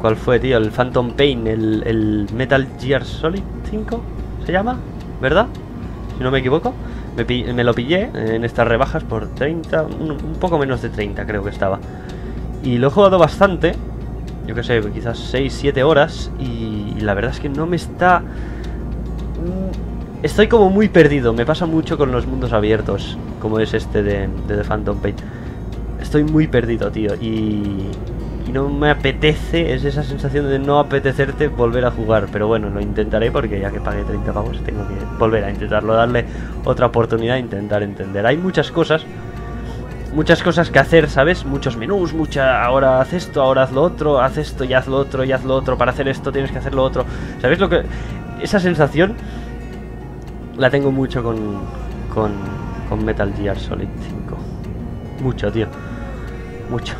¿Cuál fue, tío? El Phantom Pain, el, Metal Gear Solid 5, ¿se llama? ¿Verdad? Si no me equivoco. Me, me lo pillé en estas rebajas por 30, un, poco menos de 30 creo que estaba. Y lo he jugado bastante, yo que sé, quizás 6, 7 horas. Y la verdad es que no me está... Estoy como muy perdido, me pasa mucho con los mundos abiertos, como es este de, de The Phantom Pain. Estoy muy perdido, tío, y, y no me apetece, es esa sensación de no apetecerte volver a jugar. Pero bueno, lo intentaré porque ya que pagué 30 pavos tengo que volver a intentarlo, darle otra oportunidad intentar entender. Hay muchas cosas, muchas cosas que hacer, ¿sabes? Muchos menús, mucha, ahora haz esto, ahora haz lo otro, haz esto y haz lo otro y haz lo otro, para hacer esto tienes que hacer lo otro. ¿Sabes lo que...? Esa sensación la tengo mucho con, con, con Metal Gear Solid 5. Mucho, tío. Mucho.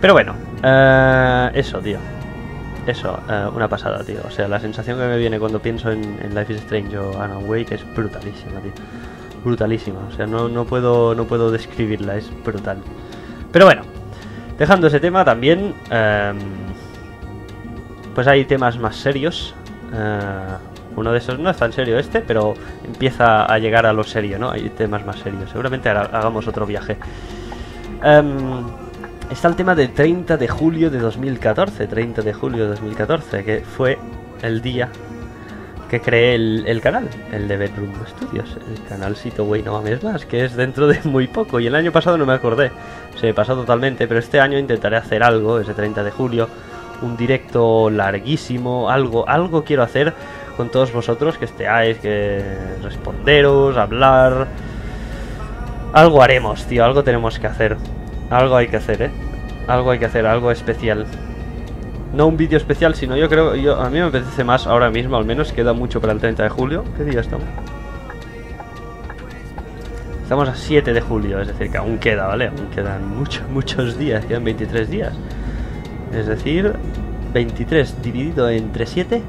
Pero bueno, eh, eso, tío. Eso, eh, una pasada, tío. O sea, la sensación que me viene cuando pienso en, Life is Strange o Alan Wake es brutalísima, tío. Brutalísima. O sea, no, no, puedo, no puedo describirla, es brutal. Pero bueno, dejando ese tema también, eh, pues hay temas más serios. Uno de esos no es tan serio este, pero empieza a llegar a lo serio, ¿no? Hay temas más serios. Seguramente hagamos otro viaje. Em, está el tema del 30 de julio de 2014. 30 de julio de 2014, que fue el día que creé el, canal, el de Bedroom Studios, el canalcito Güey No Mames Más, que es dentro de muy poco. Y el año pasado no me acordé, se me pasó totalmente, pero este año intentaré hacer algo, ese 30 de julio, un directo larguísimo, algo, algo quiero hacer con todos vosotros, que estéis, que responderos, hablar. Algo haremos, tío, algo tenemos que hacer. Algo hay que hacer, ¿eh? Algo hay que hacer, algo especial. No un vídeo especial, sino yo creo, yo, a mí me apetece más ahora mismo, al menos, queda mucho para el 30 de julio. ¿Qué día estamos? Estamos a 7 de julio, es decir, que aún queda, ¿vale? Aún quedan muchos, [laughs] muchos días, quedan 23 días. Es decir, 23 dividido entre 7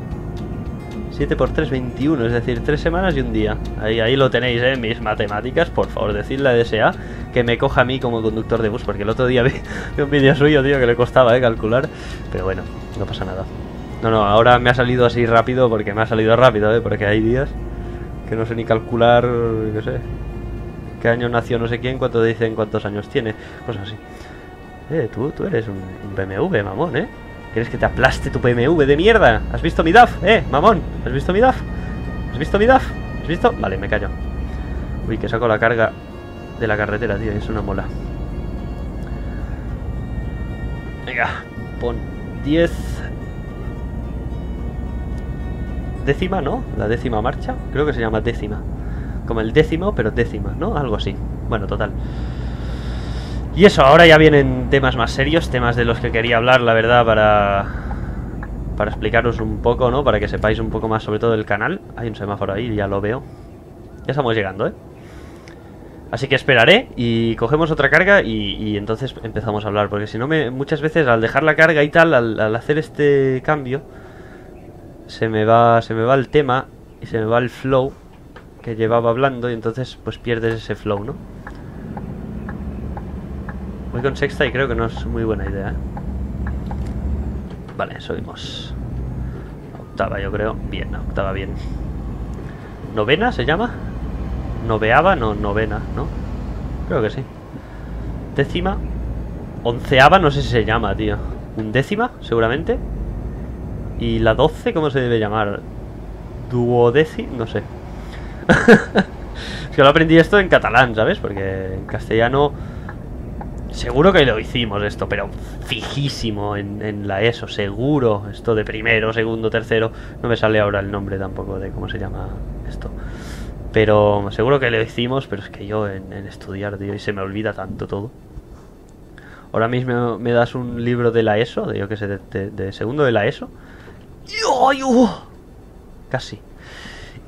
7 por 3, 21, es decir, 3 semanas y un día. Ahí, ahí lo tenéis, ¿eh? Mis matemáticas, por favor, decidle a DSA que me coja a mí como conductor de bus, porque el otro día [laughs] vi, un vídeo suyo, tío, que le costaba, ¿eh? Calcular. Pero bueno, no pasa nada. No, no, ahora me ha salido así rápido, porque me ha salido rápido, ¿eh? Porque hay días que no sé ni calcular, qué sé, qué año nació no sé quién, cuánto dicen cuántos años tiene, cosas así. Eh, tú, tú eres un, un BMW, mamón, ¿eh? ¿Quieres que te aplaste tu BMW de mierda? ¿Has visto mi DAF? Eh, mamón, ¿has visto mi DAF? ¿Has visto mi DAF? ¿Has visto? Vale, me callo. Uy, que saco la carga de la carretera, tío, es una mola. Venga, pon 10. Décima, ¿no? La décima marcha. Creo que se llama décima. Como el décimo, pero décima, ¿no? Algo así. Bueno, total. Y eso, ahora ya vienen temas más serios, temas de los que quería hablar, la verdad, para para explicaros un poco, ¿no? Para que sepáis un poco más sobre todo el canal. Hay un semáforo ahí, ya lo veo. Ya estamos llegando, ¿eh? Así que esperaré y cogemos otra carga y, entonces empezamos a hablar. Porque si no, me, muchas veces al dejar la carga y tal, al, al hacer este cambio, se me va se me va el tema y se me va el flow que llevaba hablando y entonces pues pierdes ese flow, ¿no? Con sexta y creo que no es muy buena idea. Vale, subimos. Octava, yo creo. Bien, octava, bien. ¿Novena se llama? ¿Noveava? No, novena, ¿no? Creo que sí. Décima. Onceava, no sé si se llama, tío. Undécima, seguramente. ¿Y la doce cómo se debe llamar? Duodeci, no sé. [laughs] es que lo aprendí esto en catalán, ¿sabes? Porque en castellano Seguro que lo hicimos esto, pero fijísimo en, la ESO, seguro. Esto de primero, segundo, tercero. No me sale ahora el nombre tampoco de cómo se llama esto. Pero seguro que lo hicimos, pero es que yo en, estudiar, tío, y se me olvida tanto todo. Ahora mismo me das un libro de la ESO, de yo que sé, de, de, de segundo de la ESO. ¡Ay, uh! Casi.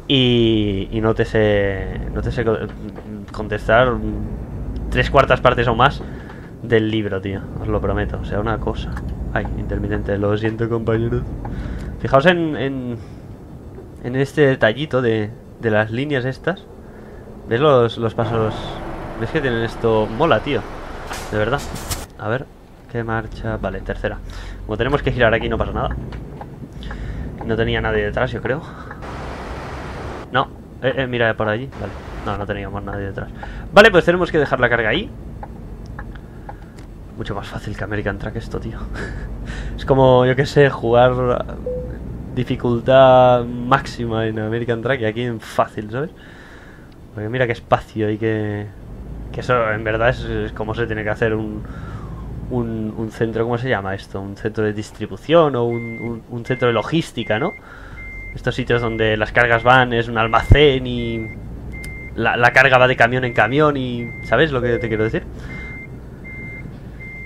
Y, y no te sé. No te sé contestar tres cuartas partes o más del libro, tío. Os lo prometo. O sea, una cosa. Ay, intermitente. Lo siento, compañeros. Fijaos en, en, en este detallito de, de las líneas estas. ¿Ves los, los pasos? ¿Ves que tienen esto? Mola, tío. De verdad. A ver. ¿Qué marcha? Vale, tercera. Como tenemos que girar aquí no pasa nada. No tenía nadie detrás, yo creo. No. Eh, eh, mira por allí. Vale. No, no teníamos nadie detrás. Vale, pues tenemos que dejar la carga ahí. Mucho más fácil que American Track esto, tío. [laughs] es como, yo que sé, jugar dificultad máxima en American Track y aquí en fácil, ¿sabes? Porque mira qué espacio y que... Que eso en verdad es, como se tiene que hacer un, un, centro, ¿cómo se llama esto? Un centro de distribución o un, un, centro de logística, ¿no? Estos sitios donde las cargas van, es un almacén y la, la, carga va de camión en camión y... ¿Sabes lo que te quiero decir?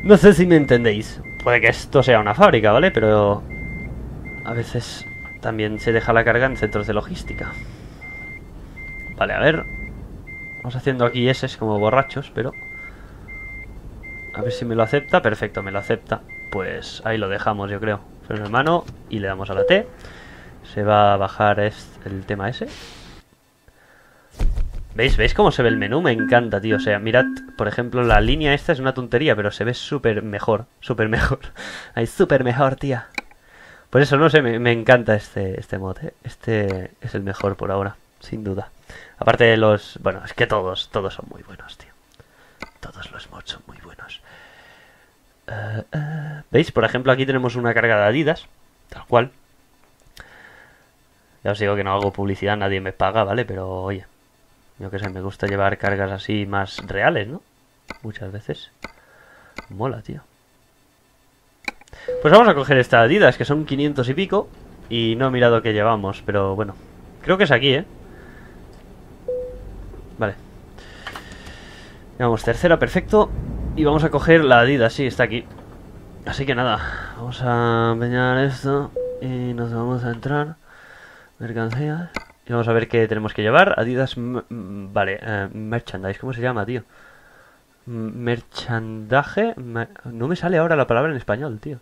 No sé si me entendéis. Puede que esto sea una fábrica, ¿vale? Pero a veces también se deja la carga en centros de logística. Vale, a ver. Vamos haciendo aquí S como borrachos, pero... A ver si me lo acepta. Perfecto, me lo acepta. Pues ahí lo dejamos, yo creo. Freno de mano y le damos a la T. Se va a bajar el tema ese. ¿Veis? ¿Veis cómo se ve el menú? Me encanta, tío. O sea, mirad, por ejemplo, la línea esta es una tontería, pero se ve súper mejor. Súper mejor. [laughs] Ahí, súper mejor, tía. Por eso, no sé, me, encanta este, este mod, ¿eh? Este es el mejor por ahora, sin duda. Aparte de los... Bueno, es que todos, todos son muy buenos, tío. Todos los mods son muy buenos. Eh, eh, ¿Veis? Por ejemplo, aquí tenemos una carga de Adidas, tal cual. Ya os digo que no hago publicidad, nadie me paga, ¿vale? Pero oye, yo que sé, me gusta llevar cargas así más reales, ¿no? Muchas veces. Mola, tío. Pues vamos a coger esta Adidas, que son 500 y pico. Y no he mirado qué llevamos, pero bueno. Creo que es aquí, ¿eh? Vale. Llevamos tercera, perfecto. Y vamos a coger la Adidas, sí, está aquí. Así que nada, vamos a empeñar esto y nos vamos a entrar. Mercancías. Y vamos a ver qué tenemos que llevar. Adidas, vale, uh, merchandise, ¿cómo se llama, tío? Merchandaje, no me sale ahora la palabra en español, tío.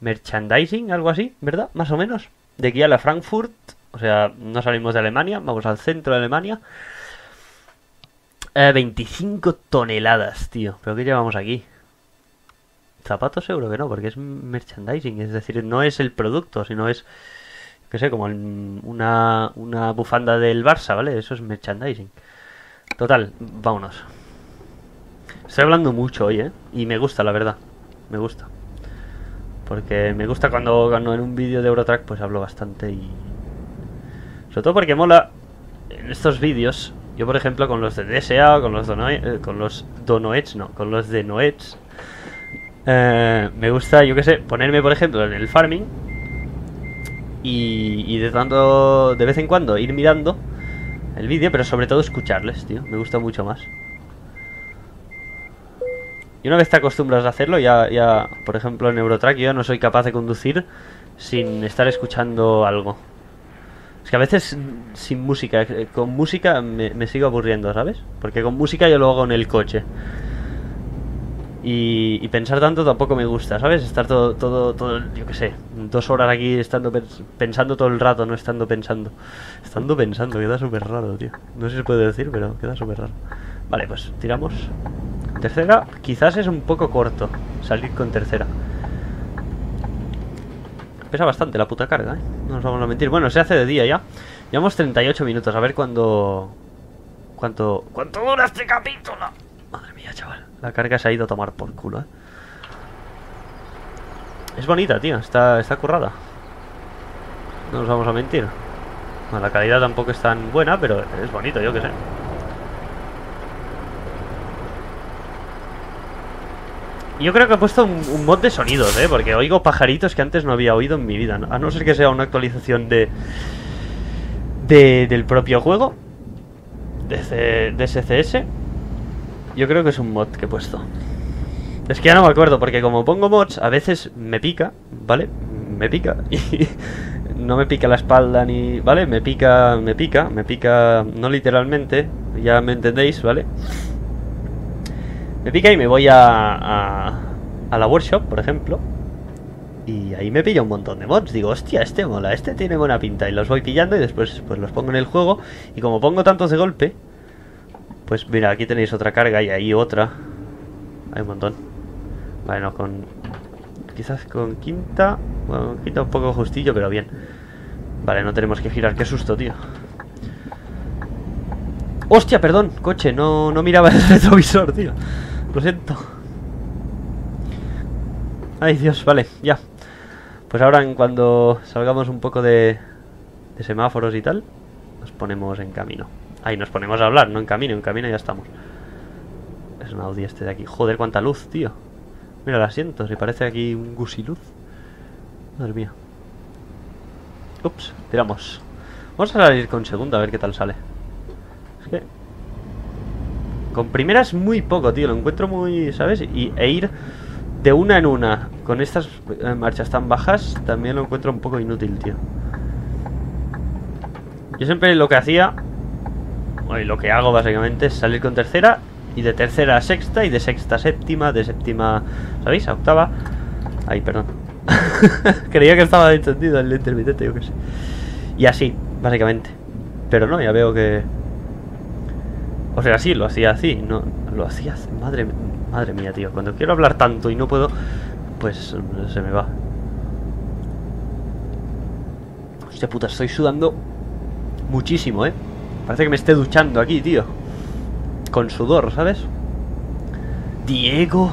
Merchandising, algo así, ¿verdad? Más o menos. De aquí a la Frankfurt, o sea, no salimos de Alemania, vamos al centro de Alemania. 25 eh, toneladas, tío. ¿Pero qué llevamos aquí? Zapatos seguro que no, porque es merchandising. Es decir, no es el producto, sino es, qué sé, como una, una bufanda del Barça, ¿vale? Eso es merchandising. Total, vámonos. Estoy hablando mucho hoy, ¿eh? Y me gusta, la verdad. Me gusta. Porque me gusta cuando, cuando en un vídeo de Eurotrack pues hablo bastante y... Sobre todo porque mola en estos vídeos yo, por ejemplo, con los de DSA, con los, eh, con los Donoets, no, con los de Noets, eh, me gusta, yo qué sé, ponerme, por ejemplo, en el farming y, y de, tanto, de vez en cuando ir mirando el vídeo, pero sobre todo escucharles, tío. Me gusta mucho más. Y una vez te acostumbras a hacerlo, ya, ya por ejemplo, en Eurotrack yo no soy capaz de conducir sin estar escuchando algo. Es que a veces sin música, eh, con música me, sigo aburriendo, ¿sabes? Porque con música yo lo hago en el coche. Y, pensar tanto tampoco me gusta, ¿sabes? Estar todo, todo, todo, yo qué sé, dos horas aquí estando pensando todo el rato, no estando pensando. Estando pensando, queda súper raro, tío. No sé si se puede decir, pero queda súper raro. Vale, pues tiramos. Tercera, quizás es un poco corto salir con tercera. Pesa bastante la puta carga, ¿eh? No nos vamos a mentir. Bueno, se hace de día ya. Llevamos 38 minutos. A ver cuándo... ¿Cuánto... ¿Cuánto dura este capítulo? Madre mía, chaval. La carga se ha ido a tomar por culo, ¿eh? Es bonita, tío. Está, está currada. No nos vamos a mentir. la calidad tampoco es tan buena, pero es bonito, yo qué sé. Yo creo que he puesto un, mod de sonidos, ¿eh? Porque oigo pajaritos que antes no había oído en mi vida. A no ser que sea una actualización de... de del propio juego. De, de SCS. Yo creo que es un mod que he puesto. Es que ya no me acuerdo, porque como pongo mods, a veces me pica, ¿vale? Me pica. [laughs] Y no me pica la espalda ni... ¿Vale? Me pica, me pica, me pica, no literalmente, ya me entendéis, ¿vale? Me pica y me voy a, a, la workshop, por ejemplo. Y ahí me pilla un montón de mods. Digo, hostia, este mola, este tiene buena pinta. Y los voy pillando y después pues los pongo en el juego. Y como pongo tantos de golpe, pues mira, aquí tenéis otra carga y ahí otra. Hay un montón. Bueno, con... quizás con quinta. Bueno, con quinta un poco justillo, pero bien. Vale, no tenemos que girar. Qué susto, tío. ¡Hostia, perdón! Coche, no, no miraba el [laughs] retrovisor, tío. Lo siento. Ay, Dios, vale, ya. Pues ahora en cuando salgamos un poco de, de semáforos y tal, nos ponemos en camino. Ahí nos ponemos a hablar, no en camino, en camino ya estamos. Es un Audi este de aquí. Joder, cuánta luz, tío. Mira el asiento, se parece aquí un gusiluz. Madre mía. Ups, tiramos. Vamos a salir con segunda a ver qué tal sale. Es que... Con primera es muy poco, tío. Lo encuentro muy, ¿sabes? Y, e ir de una en una con estas eh, marchas tan bajas también lo encuentro un poco inútil, tío. Yo siempre lo que hacía, lo que hago básicamente, es salir con tercera y de tercera a sexta y de sexta a séptima, de séptima, ¿sabéis? A octava. Ay, perdón. [laughs] Creía que estaba entendido el intermitente, yo qué sé. Y así, básicamente. Pero no, ya veo que... O sea, sí, lo hacía así, no, lo hacía... Madre, madre mía, tío. Cuando quiero hablar tanto y no puedo, pues se me va. Hostia puta, estoy sudando muchísimo, ¿eh? Parece que me esté duchando aquí, tío. Con sudor, ¿sabes? Diego,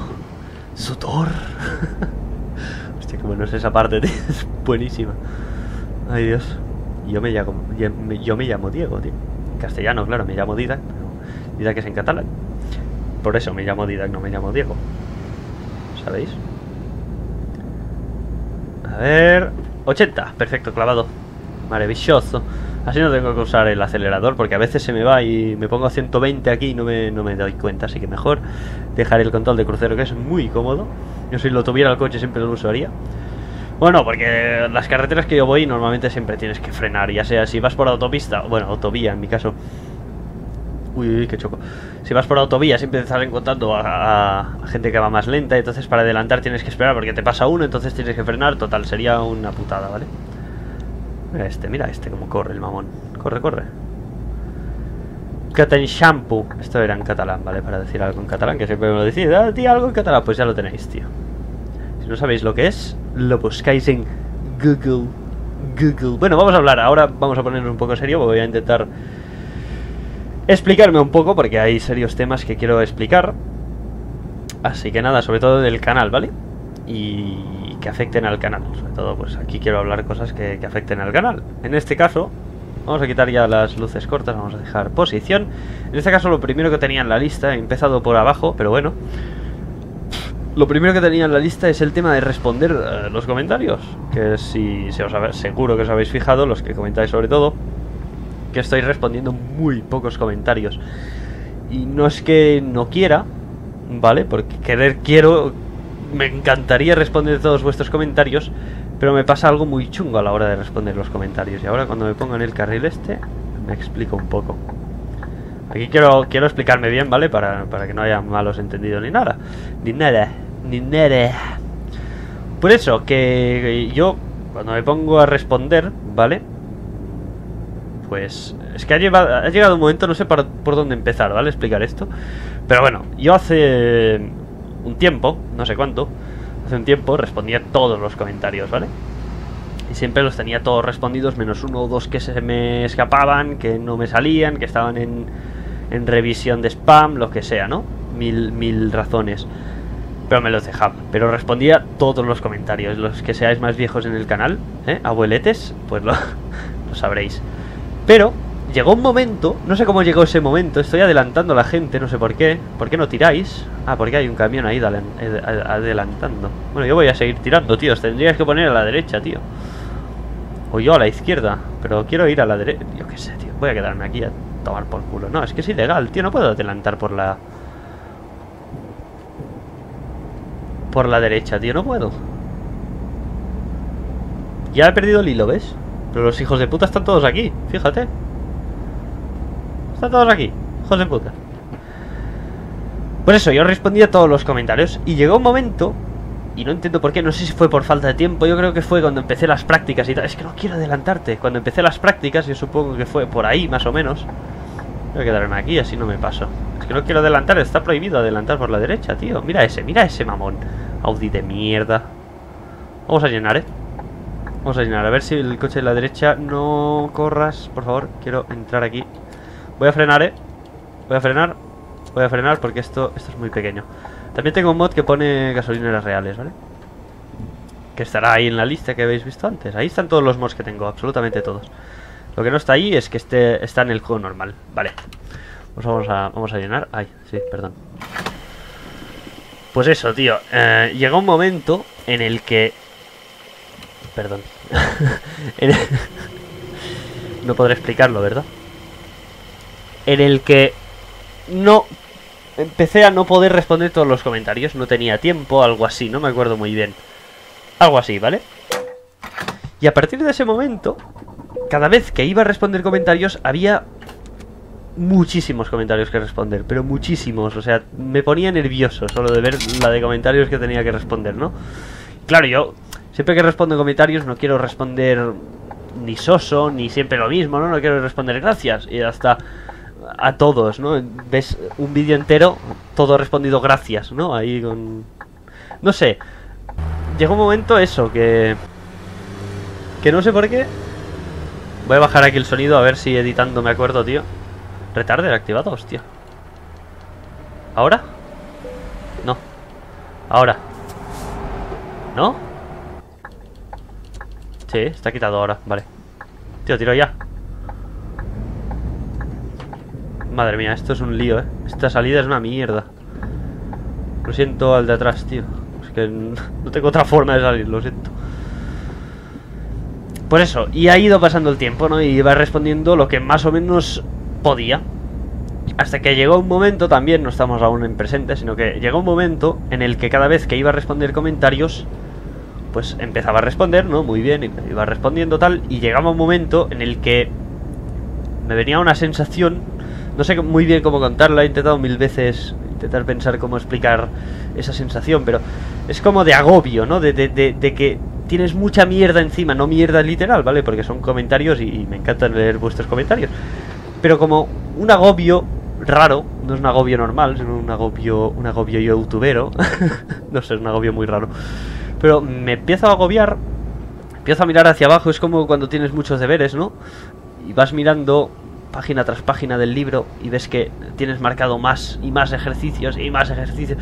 sudor. [laughs] Hostia, qué bueno es esa parte, tío. [laughs] Es buenísima. Ay, Dios. Yo me llamo, yo me llamo Diego, tío. Castellano, claro, me llamo Didac. Didac es en catalán. Por eso me llamo Didac, no me llamo Diego. ¿Sabéis? A ver... 80, perfecto, clavado. Maravilloso. Así no tengo que usar el acelerador porque a veces se me va y me pongo a 120 aquí y no me, no me doy cuenta. Así que mejor dejar el control de crucero que es muy cómodo. Yo si lo tuviera el coche siempre lo usaría. Bueno, porque las carreteras que yo voy normalmente siempre tienes que frenar, ya sea si vas por autopista, bueno, autovía en mi caso. Uy, uy, qué choco. Si vas por autovía siempre te estás encontrando a, a, gente que va más lenta, entonces para adelantar tienes que esperar porque te pasa uno, entonces tienes que frenar. Total, sería una putada, ¿vale? Mira este, mira este como corre el mamón. Corre, corre. Catan shampoo. Esto era en catalán, ¿vale? Para decir algo en catalán, que siempre me lo decís. Ah, algo en catalán, pues ya lo tenéis, tío. Si no sabéis lo que es, lo buscáis en Google. Google. Bueno, vamos a hablar. Ahora vamos a ponernos un poco serio. Voy a intentar explicarme un poco, porque hay serios temas que quiero explicar. Así que nada, sobre todo del canal, ¿vale? Y que afecten al canal. Sobre todo, pues aquí quiero hablar cosas que, afecten al canal. En este caso, vamos a quitar ya las luces cortas, vamos a dejar posición. En este caso, lo primero que tenía en la lista, he empezado por abajo, pero bueno. Lo primero que tenía en la lista es el tema de responder uh, los comentarios. Que si se os seguro que os habéis fijado, los que comentáis sobre todo, que estoy respondiendo muy pocos comentarios. Y no es que no quiera, ¿vale? Porque querer quiero me encantaría responder todos vuestros comentarios, pero me pasa algo muy chungo a la hora de responder los comentarios. Y ahora cuando me pongo en el carril este, me explico un poco. Aquí quiero, quiero explicarme bien, ¿vale? Para, para que no haya malos entendidos ni nada. Ni nada, ni nada. Por eso, que yo cuando me pongo a responder, ¿vale? Pues es que ha, llevado, ha llegado un momento, no sé por, por dónde empezar, ¿vale? Explicar esto. Pero bueno, yo hace un tiempo, no sé cuánto, hace un tiempo respondía todos los comentarios, ¿vale? Y siempre los tenía todos respondidos, menos uno o dos que se me escapaban, que no me salían, que estaban en, en revisión de spam, lo que sea, ¿no? Mil, mil razones. Pero me los dejaba. Pero respondía todos los comentarios. Los que seáis más viejos en el canal, ¿eh? abueletes, pues lo, [laughs] lo sabréis. Pero llegó un momento, no sé cómo llegó ese momento, estoy adelantando a la gente, no sé por qué. ¿Por qué no tiráis? Ah, porque hay un camión ahí adelantando. Bueno, yo voy a seguir tirando, tío. Tendrías que poner a la derecha, tío. O yo a la izquierda. Pero quiero ir a la derecha. Yo qué sé, tío. Voy a quedarme aquí a tomar por culo. No, es que es ilegal, tío. No puedo adelantar por la... Por la derecha, tío. No puedo. Ya he perdido el hilo, ¿ves? Pero los hijos de puta están todos aquí. Fíjate. Están todos aquí. Hijos puta. Por eso, yo respondí a todos los comentarios. Y llegó un momento y no entiendo por qué, no sé si fue por falta de tiempo, yo creo que fue cuando empecé las prácticas y tal. Es que no quiero adelantarte. Cuando empecé las prácticas, yo supongo que fue por ahí, más o menos. Voy a quedarme aquí, así no me paso. Es que no quiero adelantar, está prohibido adelantar por la derecha, tío. Mira ese, mira ese mamón. Audi de mierda. Vamos a llenar, ¿eh? Vamos a llenar, a ver si el coche de la derecha No corras, por favor Quiero entrar aquí Voy a frenar, ¿eh? Voy a frenar. Voy a frenar porque esto, esto es muy pequeño. También tengo un mod que pone gasolineras reales, ¿vale? Que estará ahí en la lista que habéis visto antes. Ahí están todos los mods que tengo, absolutamente todos. Lo que no está ahí es que este está en el juego normal. Vale. Pues vamos a, vamos a llenar. Ay, sí, perdón. Pues eso, tío. Eh, Llega un momento en el que Perdón. [laughs] [laughs] no podré explicarlo, ¿verdad? En el que no... Empecé a no poder responder todos los comentarios. No tenía tiempo, algo así, no me acuerdo muy bien. Algo así, ¿vale? Y a partir de ese momento, cada vez que iba a responder comentarios, había muchísimos comentarios que responder, pero muchísimos, o sea, me ponía nervioso solo de ver la de comentarios que tenía que responder, ¿no? Claro, yo Siempre que respondo en comentarios no quiero responder ni soso, ni siempre lo mismo, ¿no? No quiero responder gracias. Y hasta a todos, ¿no? Ves un vídeo entero, todo respondido gracias, ¿no? Ahí con... No sé. Llegó un momento eso, que... Que no sé por qué. Voy a bajar aquí el sonido a ver si editando me acuerdo, tío. Retarder activado, hostia. ¿Ahora? No. Ahora. ¿No? Sí, está quitado ahora, vale Tío, tiro ya Madre mía, esto es un lío, eh. Esta salida es una mierda. Lo siento al de atrás, tío. Es que [laughs] no tengo otra forma de salir, lo siento. Por eso, y ha ido pasando el tiempo, ¿no? Y iba respondiendo lo que más o menos podía. Hasta que llegó un momento, también no estamos aún en presente, sino que llegó un momento en el que cada vez que iba a responder comentarios pues empezaba a responder, ¿no? Muy bien, iba respondiendo tal, y llegaba un momento en el que me venía una sensación, no sé muy bien cómo contarla, he intentado mil veces intentar pensar cómo explicar esa sensación, pero es como de agobio, ¿no? De, de, de, que tienes mucha mierda encima, no mierda literal, ¿vale? Porque son comentarios y, me encanta leer vuestros comentarios. Pero como un agobio raro, no es un agobio normal, sino un agobio, un agobio youtubero. [laughs] no sé, es un agobio muy raro. Pero me empiezo a agobiar, empiezo a mirar hacia abajo, es como cuando tienes muchos deberes, ¿no? Y vas mirando página tras página del libro y ves que tienes marcado más y más ejercicios y más ejercicios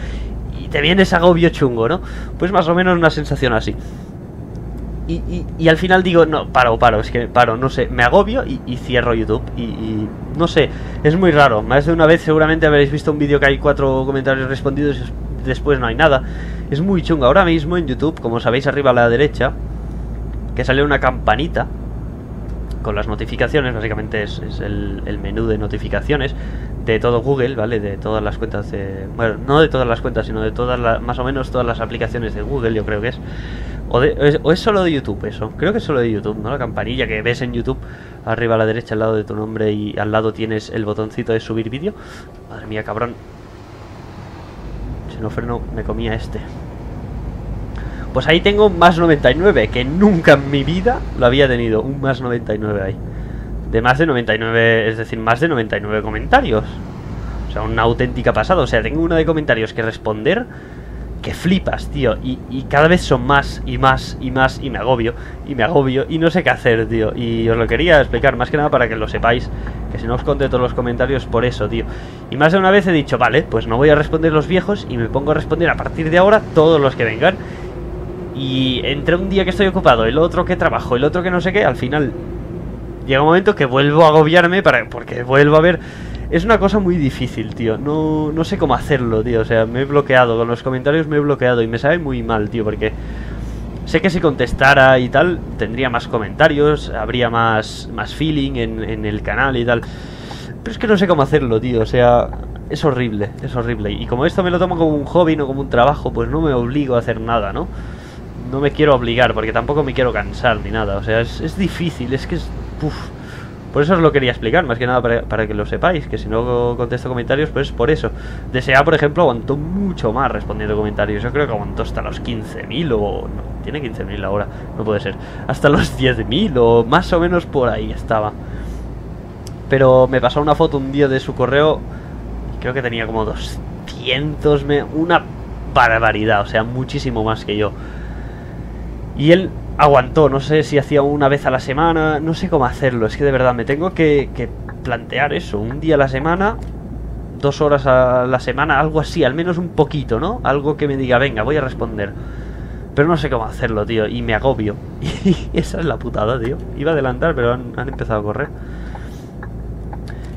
y te viene ese agobio chungo, ¿no? Pues más o menos una sensación así. Y, y, al final digo, no, paro, paro, es que paro, no sé, me agobio y, cierro YouTube. Y, no sé, es muy raro. Más de una vez seguramente habréis visto un vídeo que hay cuatro comentarios respondidos y después no hay nada. Es muy chungo. Ahora mismo en YouTube, como sabéis arriba a la derecha, que sale una campanita con las notificaciones, básicamente es, el, menú de notificaciones de todo Google, ¿vale? De todas las cuentas de... Bueno, no de todas las cuentas, sino de todas las... Más o menos todas las aplicaciones de Google, yo creo que es. O, es. o, es, solo de YouTube eso. Creo que es solo de YouTube, ¿no? La campanilla que ves en YouTube, arriba a la derecha al lado de tu nombre y al lado tienes el botoncito de subir vídeo. Madre mía, cabrón no freno me comía este. Pues ahí tengo un más 99, que nunca en mi vida lo había tenido. Un más 99 ahí. De más de 99, es decir, más de 99 comentarios. O sea, una auténtica pasada. O sea, tengo uno de comentarios que responder que flipas, tío. Y, y, cada vez son más y más y más y me agobio y me agobio y no sé qué hacer, tío. Y os lo quería explicar más que nada para que lo sepáis. Que si no os contesto los comentarios por eso, tío. Y más de una vez he dicho, vale, pues no voy a responder los viejos y me pongo a responder a partir de ahora todos los que vengan. Y entre un día que estoy ocupado, el otro que trabajo, el otro que no sé qué, al final llega un momento que vuelvo a agobiarme para, porque vuelvo a ver es una cosa muy difícil, tío. No, no sé cómo hacerlo, tío. O sea, me he bloqueado. Con los comentarios me he bloqueado y me sabe muy mal, tío, porque sé que si contestara y tal, tendría más comentarios, habría más, más feeling en, en el canal y tal. Pero es que no sé cómo hacerlo, tío. O sea, es horrible, es horrible. Y como esto me lo tomo como un hobby, no como un trabajo, pues no me obligo a hacer nada, ¿no? No me quiero obligar, porque tampoco me quiero cansar ni nada. O sea, es, es difícil, es que es... Por eso os lo quería explicar, más que nada para, que lo sepáis, que si no contesto comentarios, pues por eso. Desea, por ejemplo, aguantó mucho más respondiendo comentarios. Yo creo que aguantó hasta los 15.000 o... No, tiene 15.000 ahora, no puede ser. Hasta los 10.000 o más o menos por ahí estaba. Pero me pasó una foto un día de su correo, creo que tenía como 200, me, una barbaridad, o sea, muchísimo más que yo. Y él aguantó, no sé si hacía una vez a la semana, no sé cómo hacerlo, es que de verdad me tengo que, plantear eso, un día a la semana, dos horas a la semana, algo así, al menos un poquito, ¿no? Algo que me diga, venga, voy a responder. Pero no sé cómo hacerlo, tío, y me agobio. [laughs] Y esa es la putada, tío. Iba a adelantar, pero han, han empezado a correr.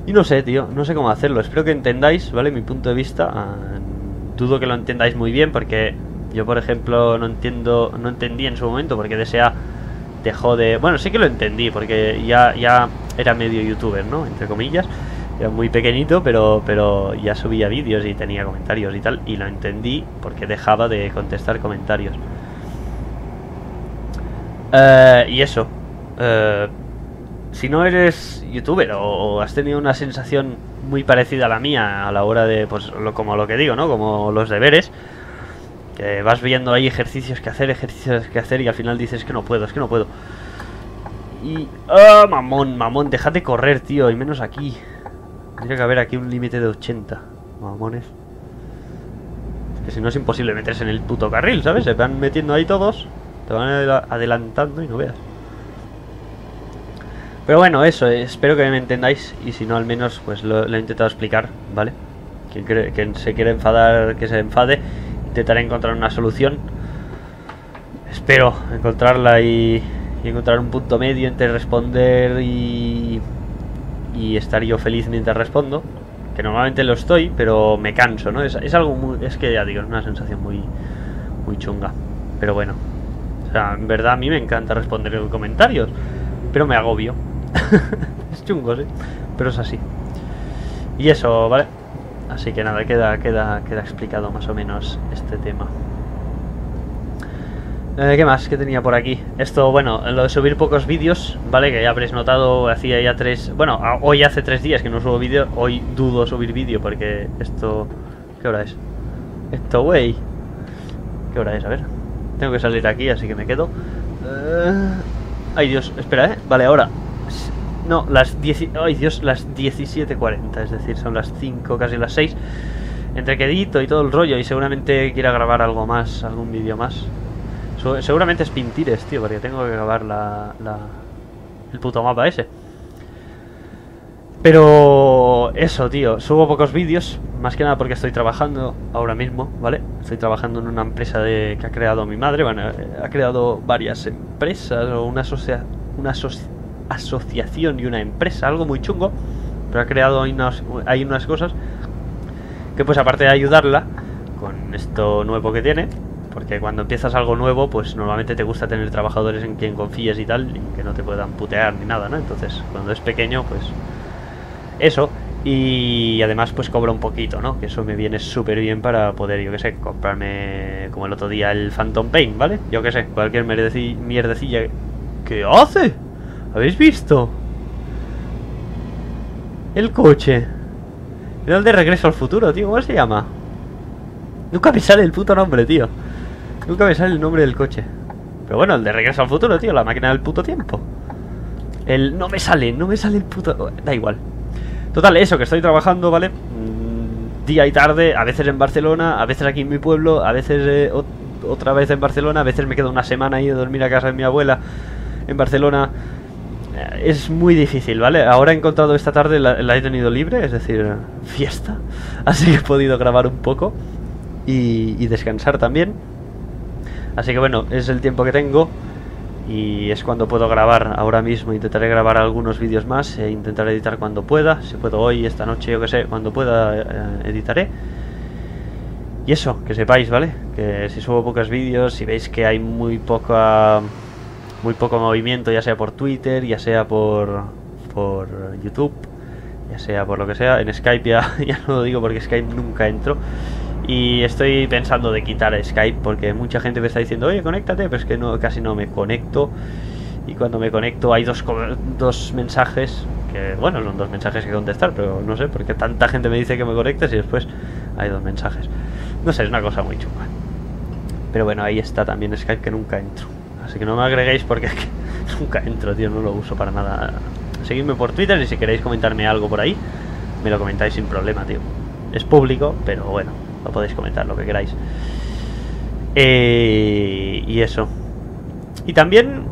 Y no sé, tío, no sé cómo hacerlo. Espero que entendáis, ¿vale? Mi punto de vista. Ah, dudo que lo entendáis muy bien porque yo, por ejemplo, no entiendo, no entendí en su momento porque desea dejó de... Bueno, sí que lo entendí porque ya, ya era medio youtuber, ¿no? Entre comillas. Era muy pequeñito, pero, pero ya subía vídeos y tenía comentarios y tal. Y lo entendí porque dejaba de contestar comentarios. Eh, y eso. Eh, si no eres youtuber o, has tenido una sensación muy parecida a la mía a la hora de, pues, lo, como lo que digo, ¿no? Como los deberes, vas viendo ahí ejercicios que hacer, ejercicios que hacer y al final dices que no puedo, es que no puedo. Y... ¡Ah, mamón, mamón! Déjate correr, tío, y menos aquí. Tendría que haber aquí un límite de 80, mamones. Es que si no es imposible meterse en el puto carril, ¿sabes? Se van metiendo ahí todos, te van adelantando y no veas. Pero bueno, eso, eh, espero que me entendáis y si no al menos pues lo, he intentado explicar, ¿vale? Quien, se quiere enfadar, que se enfade, intentaré encontrar una solución. Espero encontrarla y, encontrar un punto medio entre responder y, y estar yo feliz mientras respondo. Que normalmente lo estoy, pero me canso, ¿no? Es, es algo muy... Es que ya digo, es una sensación muy, muy chunga. Pero bueno, o sea, en verdad a mí me encanta responder en comentarios, pero me agobio. [laughs] es chungo, sí. Pero es así. Y eso, ¿vale? Así que nada, queda, queda, queda explicado más o menos este tema. Eh, ¿Qué más? ¿Qué tenía por aquí? Esto, bueno, lo de subir pocos vídeos, ¿vale? Que ya habréis notado, hacía ya tres... Bueno, hoy hace tres días que no subo vídeo, hoy dudo subir vídeo porque esto... ¿Qué hora es? Esto, güey. ¿Qué hora es? A ver. Tengo que salir aquí, así que me quedo. Eh, ay, Dios, espera, ¿eh? Vale, ahora. No, las 10... Ay, Dios, las 17.40, es decir, son las 5, casi las 6. Entre que edito y todo el rollo y seguramente quiera grabar algo más, algún vídeo más. seguramente es Pintires, tío, porque tengo que grabar la, la, el puto mapa ese. Pero eso, tío, subo pocos vídeos, más que nada porque estoy trabajando ahora mismo, ¿vale? Estoy trabajando en una empresa de, que ha creado mi madre, bueno, ha creado varias empresas o una, asocia, una asociación asociación y una empresa, algo muy chungo, pero ha creado hay unas, hay unas cosas que pues aparte de ayudarla con esto nuevo que tiene, porque cuando empiezas algo nuevo, pues normalmente te gusta tener trabajadores en quien confíes y tal, y que no te puedan putear ni nada, ¿no? Entonces, cuando es pequeño, pues eso, y además pues cobra un poquito, ¿no? Que eso me viene súper bien para poder, yo que sé, comprarme como el otro día el Phantom Pain, ¿vale? Yo que sé, cualquier mierdecilla que hace. ¿Habéis visto? El coche. Era el de regreso al futuro, tío. ¿Cómo se llama? Nunca me sale el puto nombre, tío. Nunca me sale el nombre del coche. Pero bueno, el de regreso al futuro, tío. La máquina del puto tiempo. El... No me sale, no me sale el puto... Da igual. Total, eso, que estoy trabajando, ¿vale? Mm, día y tarde, a veces en Barcelona, a veces aquí en mi pueblo, a veces eh, otra vez en Barcelona, a veces me quedo una semana ahí a dormir a casa de mi abuela en Barcelona es muy difícil, ¿vale? Ahora he encontrado esta tarde, la, he tenido libre, es decir, fiesta. [laughs] Así que he podido grabar un poco y, descansar también. Así que bueno, es el tiempo que tengo y es cuando puedo grabar ahora mismo. Intentaré grabar algunos vídeos más e intentar editar cuando pueda. Si puedo hoy, esta noche, yo que sé, cuando pueda eh, editaré. Y eso, que sepáis, ¿vale? Que si subo pocos vídeos, si veis que hay muy poca muy poco movimiento, ya sea por Twitter, ya sea por, por YouTube, ya sea por lo que sea. En Skype ya, [laughs] ya no lo digo porque Skype nunca entro. Y estoy pensando de quitar Skype porque mucha gente me está diciendo, oye, conéctate, pero es que no, casi no me conecto. Y cuando me conecto hay dos, dos mensajes, que bueno, son dos mensajes que contestar, pero no sé, porque tanta gente me dice que me conectes y después hay dos mensajes. No sé, es una cosa muy chunga. Pero bueno, ahí está también Skype que nunca entro. Así que no me agreguéis porque [laughs] nunca entro, tío, no lo uso para nada. Seguidme por Twitter y si queréis comentarme algo por ahí, me lo comentáis sin problema, tío. Es público, pero bueno, lo podéis comentar lo que queráis. Eh, y eso. Y también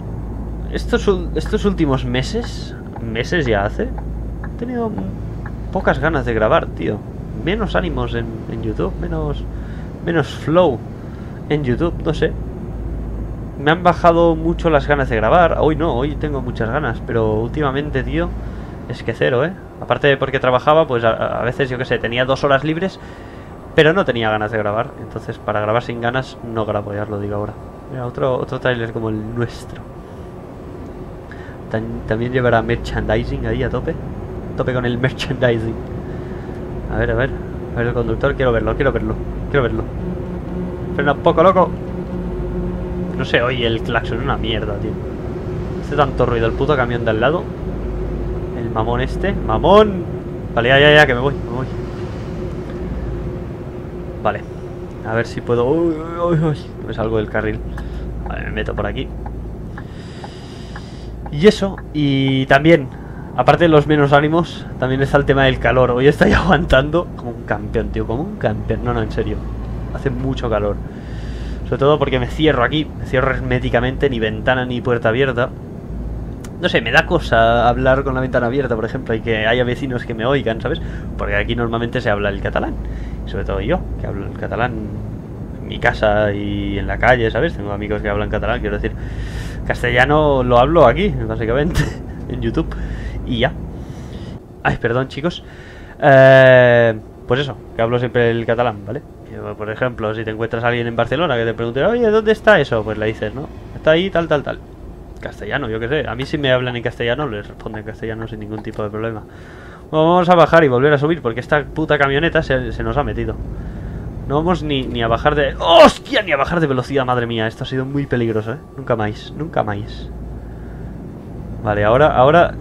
estos, estos últimos meses, meses ya hace, he tenido pocas ganas de grabar, tío. Menos ánimos en, en YouTube, menos, menos flow en YouTube, no sé. Me han bajado mucho las ganas de grabar. Hoy no, hoy tengo muchas ganas, pero últimamente, tío, es que cero, ¿eh? Aparte de porque trabajaba, pues a, veces, yo que sé, tenía dos horas libres, pero no tenía ganas de grabar. Entonces, para grabar sin ganas, no grabo, ya os lo digo ahora. Mira, otro, otro trailer como el nuestro. También llevará merchandising ahí a tope. tope con el merchandising. A ver, a ver. A ver el conductor, quiero verlo, quiero verlo. Quiero verlo. Frena un poco, loco. No sé, oye, el claxon una mierda, tío. Hace tanto ruido el puto camión de al lado. El mamón este. ¡Mamón! Vale, ya, ya, ya, que me voy, me voy. Vale. A ver si puedo... Uy, uy, uy, Me salgo del carril. Vale, me meto por aquí. Y eso, y también, aparte de los menos ánimos, también está el tema del calor. Hoy estoy [laughs] aguantando como un campeón, tío, como un campeón. No, no, en serio. Hace mucho calor. Sobre todo porque me cierro aquí, me cierro herméticamente, ni ventana ni puerta abierta. No sé, me da cosa hablar con la ventana abierta, por ejemplo, y que haya vecinos que me oigan, ¿sabes? Porque aquí normalmente se habla el catalán. sobre todo yo, que hablo el catalán en mi casa y en la calle, ¿sabes? Tengo amigos que hablan catalán, quiero decir. Castellano lo hablo aquí, básicamente, [laughs] en YouTube. Y ya. Ay, perdón, chicos. Eh, pues eso, que hablo siempre el catalán, ¿vale? Por ejemplo, si te encuentras a alguien en Barcelona que te pregunte, oye, ¿dónde está eso? Pues le dices, ¿no? Está ahí, tal, tal, tal castellano, yo qué sé. A mí si me hablan en castellano, les respondo en castellano sin ningún tipo de problema. vamos a bajar y volver a subir porque esta puta camioneta se, nos ha metido. No vamos ni, ni, a bajar de... ¡Hostia! Ni a bajar de velocidad, madre mía. Esto ha sido muy peligroso, ¿eh? Nunca más, nunca más. Vale, ahora, ahora...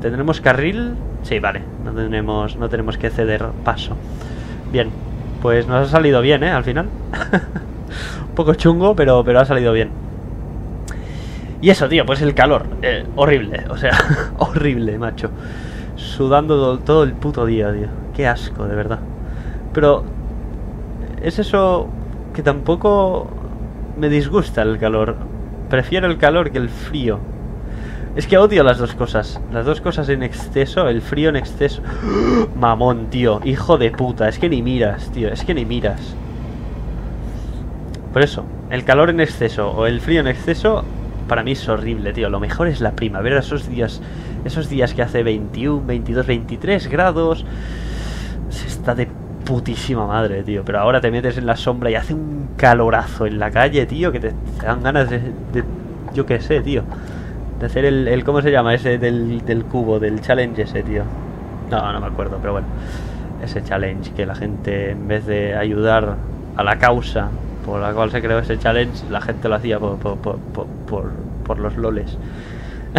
¿Tendremos carril? Sí, vale. No tenemos, no tenemos que ceder paso. Bien. Pues nos ha salido bien, ¿eh? Al final. [laughs] Un poco chungo, pero, pero ha salido bien. Y eso, tío, pues el calor. Eh, horrible, o sea, [laughs] horrible, macho. Sudando todo, el puto día, tío. Qué asco, de verdad. Pero es eso que tampoco me disgusta el calor. Prefiero el calor que el frío. Es que odio las dos cosas. Las dos cosas en exceso, el frío en exceso. [gasps] Mamón, tío. Hijo de puta. Es que ni miras, tío. Es que ni miras. Por eso, el calor en exceso o el frío en exceso para mí es horrible, tío. Lo mejor es la primavera, esos días, esos días que hace 21, 22, 23 grados. Se está de putísima madre, tío. Pero ahora te metes en la sombra y hace un calorazo en la calle, tío, que te, dan ganas de, yo qué sé, tío. De hacer el, el ¿cómo se llama? Ese del, del cubo, del challenge ese, tío. No, no me acuerdo, pero bueno. Ese challenge que la gente, en vez de ayudar a la causa por la cual se creó ese challenge, la gente lo hacía por, por, por, por, los loles. [laughs]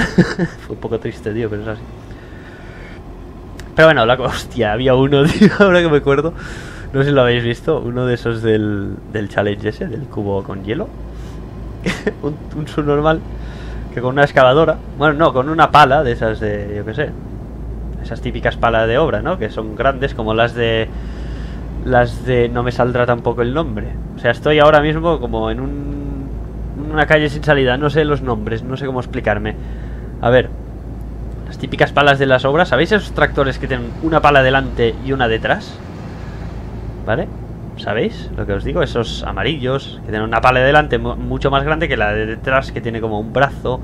Fue un poco triste, tío, pero es así. Pero bueno, la hostia, había uno, [laughs] tío, ahora que me acuerdo. No sé si lo habéis visto, uno de esos del, del challenge ese, del cubo con hielo. [laughs] un, un subnormal que con una excavadora, bueno, no, con una pala de esas de, yo qué sé, esas típicas palas de obra, ¿no? Que son grandes como las de las de no me saldrá tampoco el nombre. O sea, estoy ahora mismo como en un, una calle sin salida, no sé los nombres, no sé cómo explicarme. A ver, las típicas palas de las obras, ¿sabéis esos tractores que tienen una pala delante y una detrás? ¿Vale? ¿Sabéis lo que os digo? Esos amarillos que tienen una pala delante mucho más grande que la de detrás que tiene como un brazo,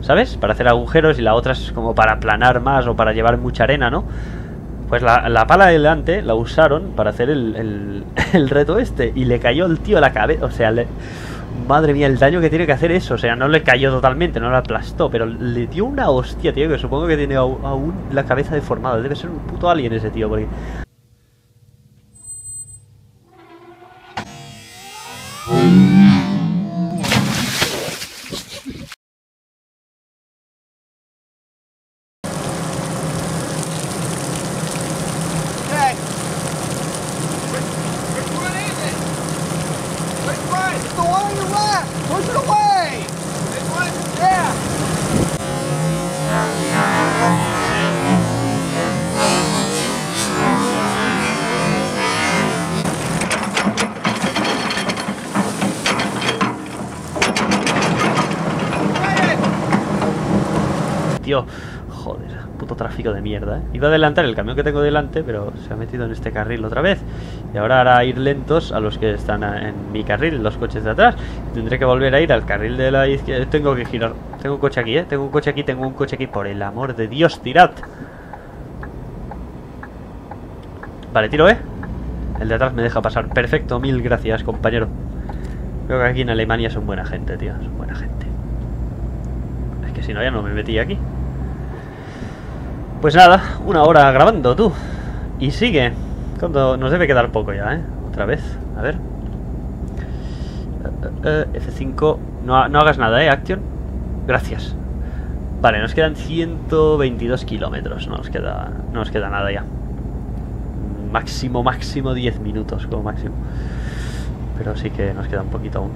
¿sabes? Para hacer agujeros y la otra es como para aplanar más o para llevar mucha arena, ¿no? Pues la, la, pala de delante la usaron para hacer el, el, [laughs] reto este. Y le cayó el tío a la cabeza. O sea, le, madre mía, el daño que tiene que hacer eso. O sea, no le cayó totalmente, no la aplastó. Pero le dio una hostia, tío. Que supongo que tiene aún la cabeza deformada. Debe ser un puto alien ese tío. Porque Iba a adelantar el camión que tengo delante, pero se ha metido en este carril otra vez. Y ahora hará ir lentos a los que están en mi carril, los coches de atrás. Tendré que volver a ir al carril de la izquierda. Tengo que girar. Tengo un coche aquí, ¿eh? Tengo un coche aquí, tengo un coche aquí. Por el amor de Dios, tirad. Vale, tiro, ¿eh? El de atrás me deja pasar. Perfecto, mil gracias, compañero. Creo que aquí en Alemania son buena gente, tío. Son buena gente. Es que si no, ya no me metí aquí. Pues nada, una hora grabando, tú. Y sigue. Nos debe quedar poco ya, ¿eh? Otra vez. A ver. Eh, eh, F5. No, no hagas nada, ¿eh? Action. Gracias. Vale, nos quedan 122 kilómetros. No nos queda, no nos queda nada ya. Máximo, máximo 10 minutos como máximo. Pero sí que nos queda un poquito aún.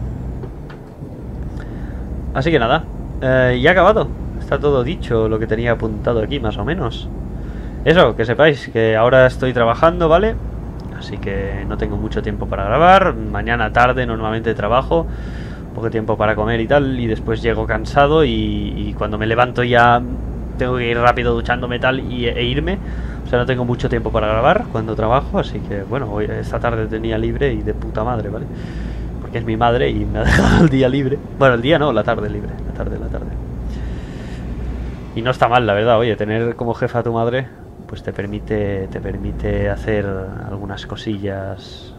Así que nada. Eh, ya acabado. Está todo dicho lo que tenía apuntado aquí, más o menos. Eso, que sepáis que ahora estoy trabajando, ¿vale? Así que no tengo mucho tiempo para grabar. Mañana tarde normalmente trabajo. Poco tiempo para comer y tal. Y después llego cansado y, cuando me levanto ya tengo que ir rápido duchándome tal y, e irme. O sea, no tengo mucho tiempo para grabar cuando trabajo. Así que bueno, hoy, esta tarde tenía libre y de puta madre, ¿vale? Porque es mi madre y me ha [laughs] dejado el día libre. Bueno, el día no, la tarde libre. La tarde, la tarde. Y no está mal, la verdad. Oye, tener como jefa a tu madre pues te permite te permite hacer algunas cosillas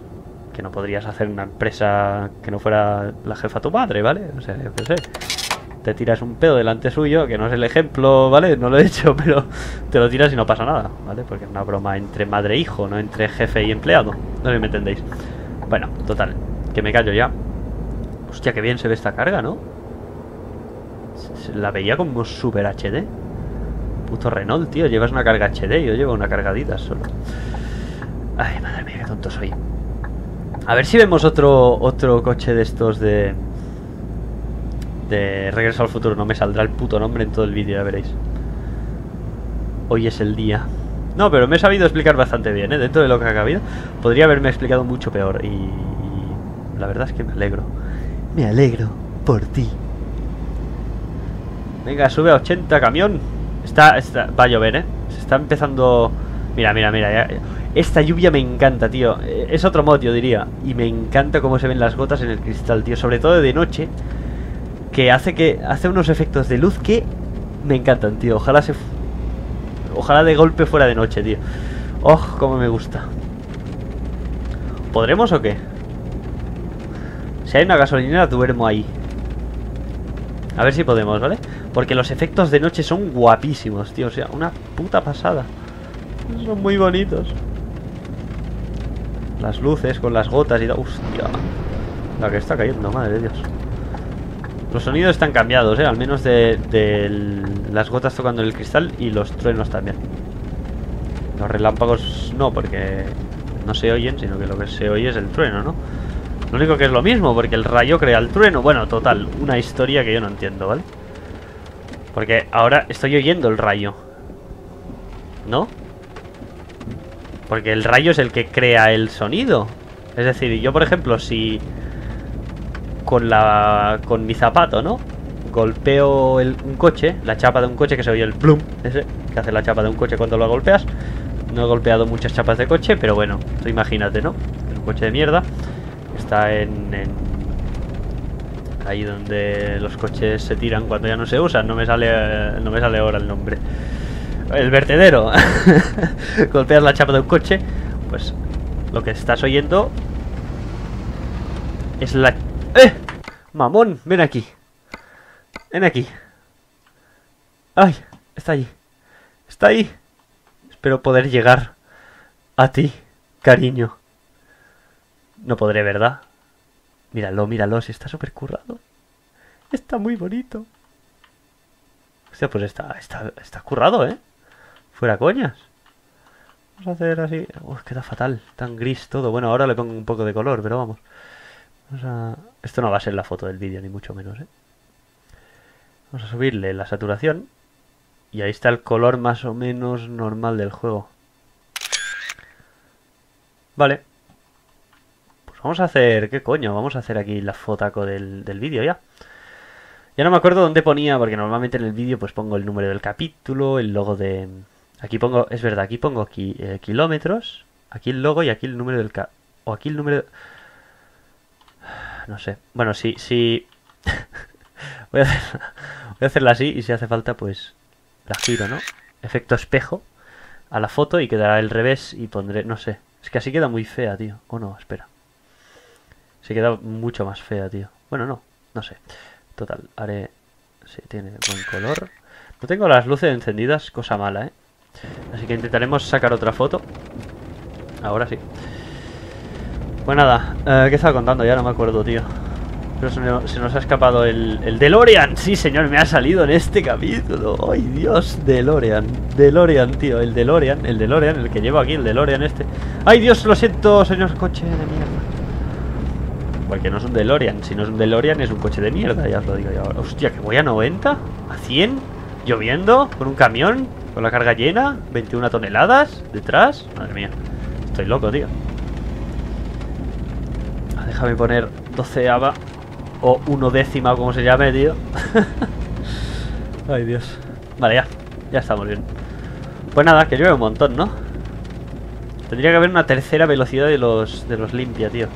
que no podrías hacer en una empresa que no fuera la jefa tu madre, ¿vale? O sea, yo qué sé. Te tiras un pedo delante suyo, que no es el ejemplo, ¿vale? No lo he hecho, [laughs] pero te lo tiras y no pasa nada, ¿vale? Porque es una broma entre madre e hijo, no entre jefe y empleado. No sé si me entendéis. Bueno, total, que me callo ya. Hostia, qué bien se ve esta carga, ¿no? La veía como super HD. Puto Renault, tío. Llevas una carga HD. Yo llevo una cargadita solo. Ay, madre mía, qué tonto soy. A ver si vemos otro, otro coche de estos de... De Regreso al Futuro. No me saldrá el puto nombre en todo el vídeo, ya veréis. Hoy es el día. No, pero me he sabido explicar bastante bien, ¿eh? Dentro de lo que ha cabido. Podría haberme explicado mucho peor. Y, y la verdad es que me alegro. Me alegro por ti. Venga, sube a 80, camión. Está, va a llover, ¿eh? Se está empezando... Mira, mira, mira. Esta lluvia me encanta, tío. Es otro mod, yo diría. Y me encanta cómo se ven las gotas en el cristal, tío. Sobre todo de noche. Que hace que hace unos efectos de luz que me encantan, tío. Ojalá se... Ojalá de golpe fuera de noche, tío. Oh, cómo me gusta. ¿Podremos o qué? Si hay una gasolinera, duermo ahí. A ver si podemos, ¿vale? Porque los efectos de noche son guapísimos, tío. O sea, una puta pasada. Son muy bonitos. Las luces con las gotas y todo. Hostia. La que está cayendo, madre de Dios. Los sonidos están cambiados, ¿eh? Al menos de, de las gotas tocando el cristal y los truenos también. Los relámpagos no, porque no se oyen, sino que lo que se oye es el trueno, ¿no? Lo único que es lo mismo, porque el rayo crea el trueno. Bueno, total, una historia que yo no entiendo, ¿vale? Porque ahora estoy oyendo el rayo. ¿No? Porque el rayo es el que crea el sonido. Es decir, yo por ejemplo, si con la con mi zapato, ¿no? Golpeo un coche, la chapa de un coche que se oye el plum, ese que hace la chapa de un coche cuando lo golpeas. No he golpeado muchas chapas de coche, pero bueno, tú imagínate, ¿no? Un coche de mierda está en ahí donde los coches se tiran cuando ya no se usan. No me sale, no me sale ahora el nombre. El vertedero. [laughs] Golpeas la chapa de un coche, pues lo que estás oyendo es la... ¡Eh! Mamón, ven aquí. Ven aquí. ¡Ay! Está allí. Está ahí. Espero poder llegar a ti, cariño. No podré, ¿verdad? Míralo, míralo, si está súper currado. Está muy bonito. Hostia, pues está, está, está currado, ¿eh? Fuera coñas. Vamos a hacer así. Uf, queda fatal. Tan gris todo. Bueno, ahora le pongo un poco de color, pero vamos. vamos a... Esto no va a ser la foto del vídeo, ni mucho menos, ¿eh? Vamos a subirle la saturación. Y ahí está el color más o menos normal del juego. Vale. Vamos a hacer... ¿Qué coño? Vamos a hacer aquí la fotaco del, del vídeo ya. Ya no me acuerdo dónde ponía, porque normalmente en el vídeo pues pongo el número del capítulo, el logo de... Aquí pongo, es verdad, aquí pongo aquí eh, kilómetros, aquí el logo y aquí el número del... Ca... O aquí el número... No sé. Bueno, sí, sí... [laughs] voy, a hacerla así y si hace falta pues la giro, ¿no? Efecto espejo a la foto y quedará el revés y pondré... No sé. Es que así queda muy fea, tío. O no, espera. Se queda mucho más fea, tío. Bueno, no, no sé. Total, haré... Sí, tiene buen color. No tengo las luces encendidas, cosa mala, ¿eh? Así que intentaremos sacar otra foto. Ahora sí. Pues nada, eh, ¿qué estaba contando? Ya no me acuerdo, tío. Pero se, se nos ha escapado el, el DeLorean. Sí, señor, me ha salido en este capítulo. ¡Ay, Dios! DeLorean. DeLorean, tío. El DeLorean. El DeLorean, el que llevo aquí, el DeLorean este. ¡Ay, Dios! Lo siento, señor coche de mierda. Porque no es un DeLorean. Si no es un DeLorean, es un coche de mierda. Ya os lo digo yo ahora. Hostia, que voy a 90, a 100, lloviendo, con un camión, con la carga llena, 21 toneladas detrás. Madre mía, estoy loco, tío. Ah, Déjame poner 12 ava o 1 décima, o como se llame, tío. [laughs] Ay, Dios. Vale, ya. Ya estamos bien. Pues nada, que llueve un montón, ¿no? Tendría que haber una tercera velocidad de los, de los limpia, tío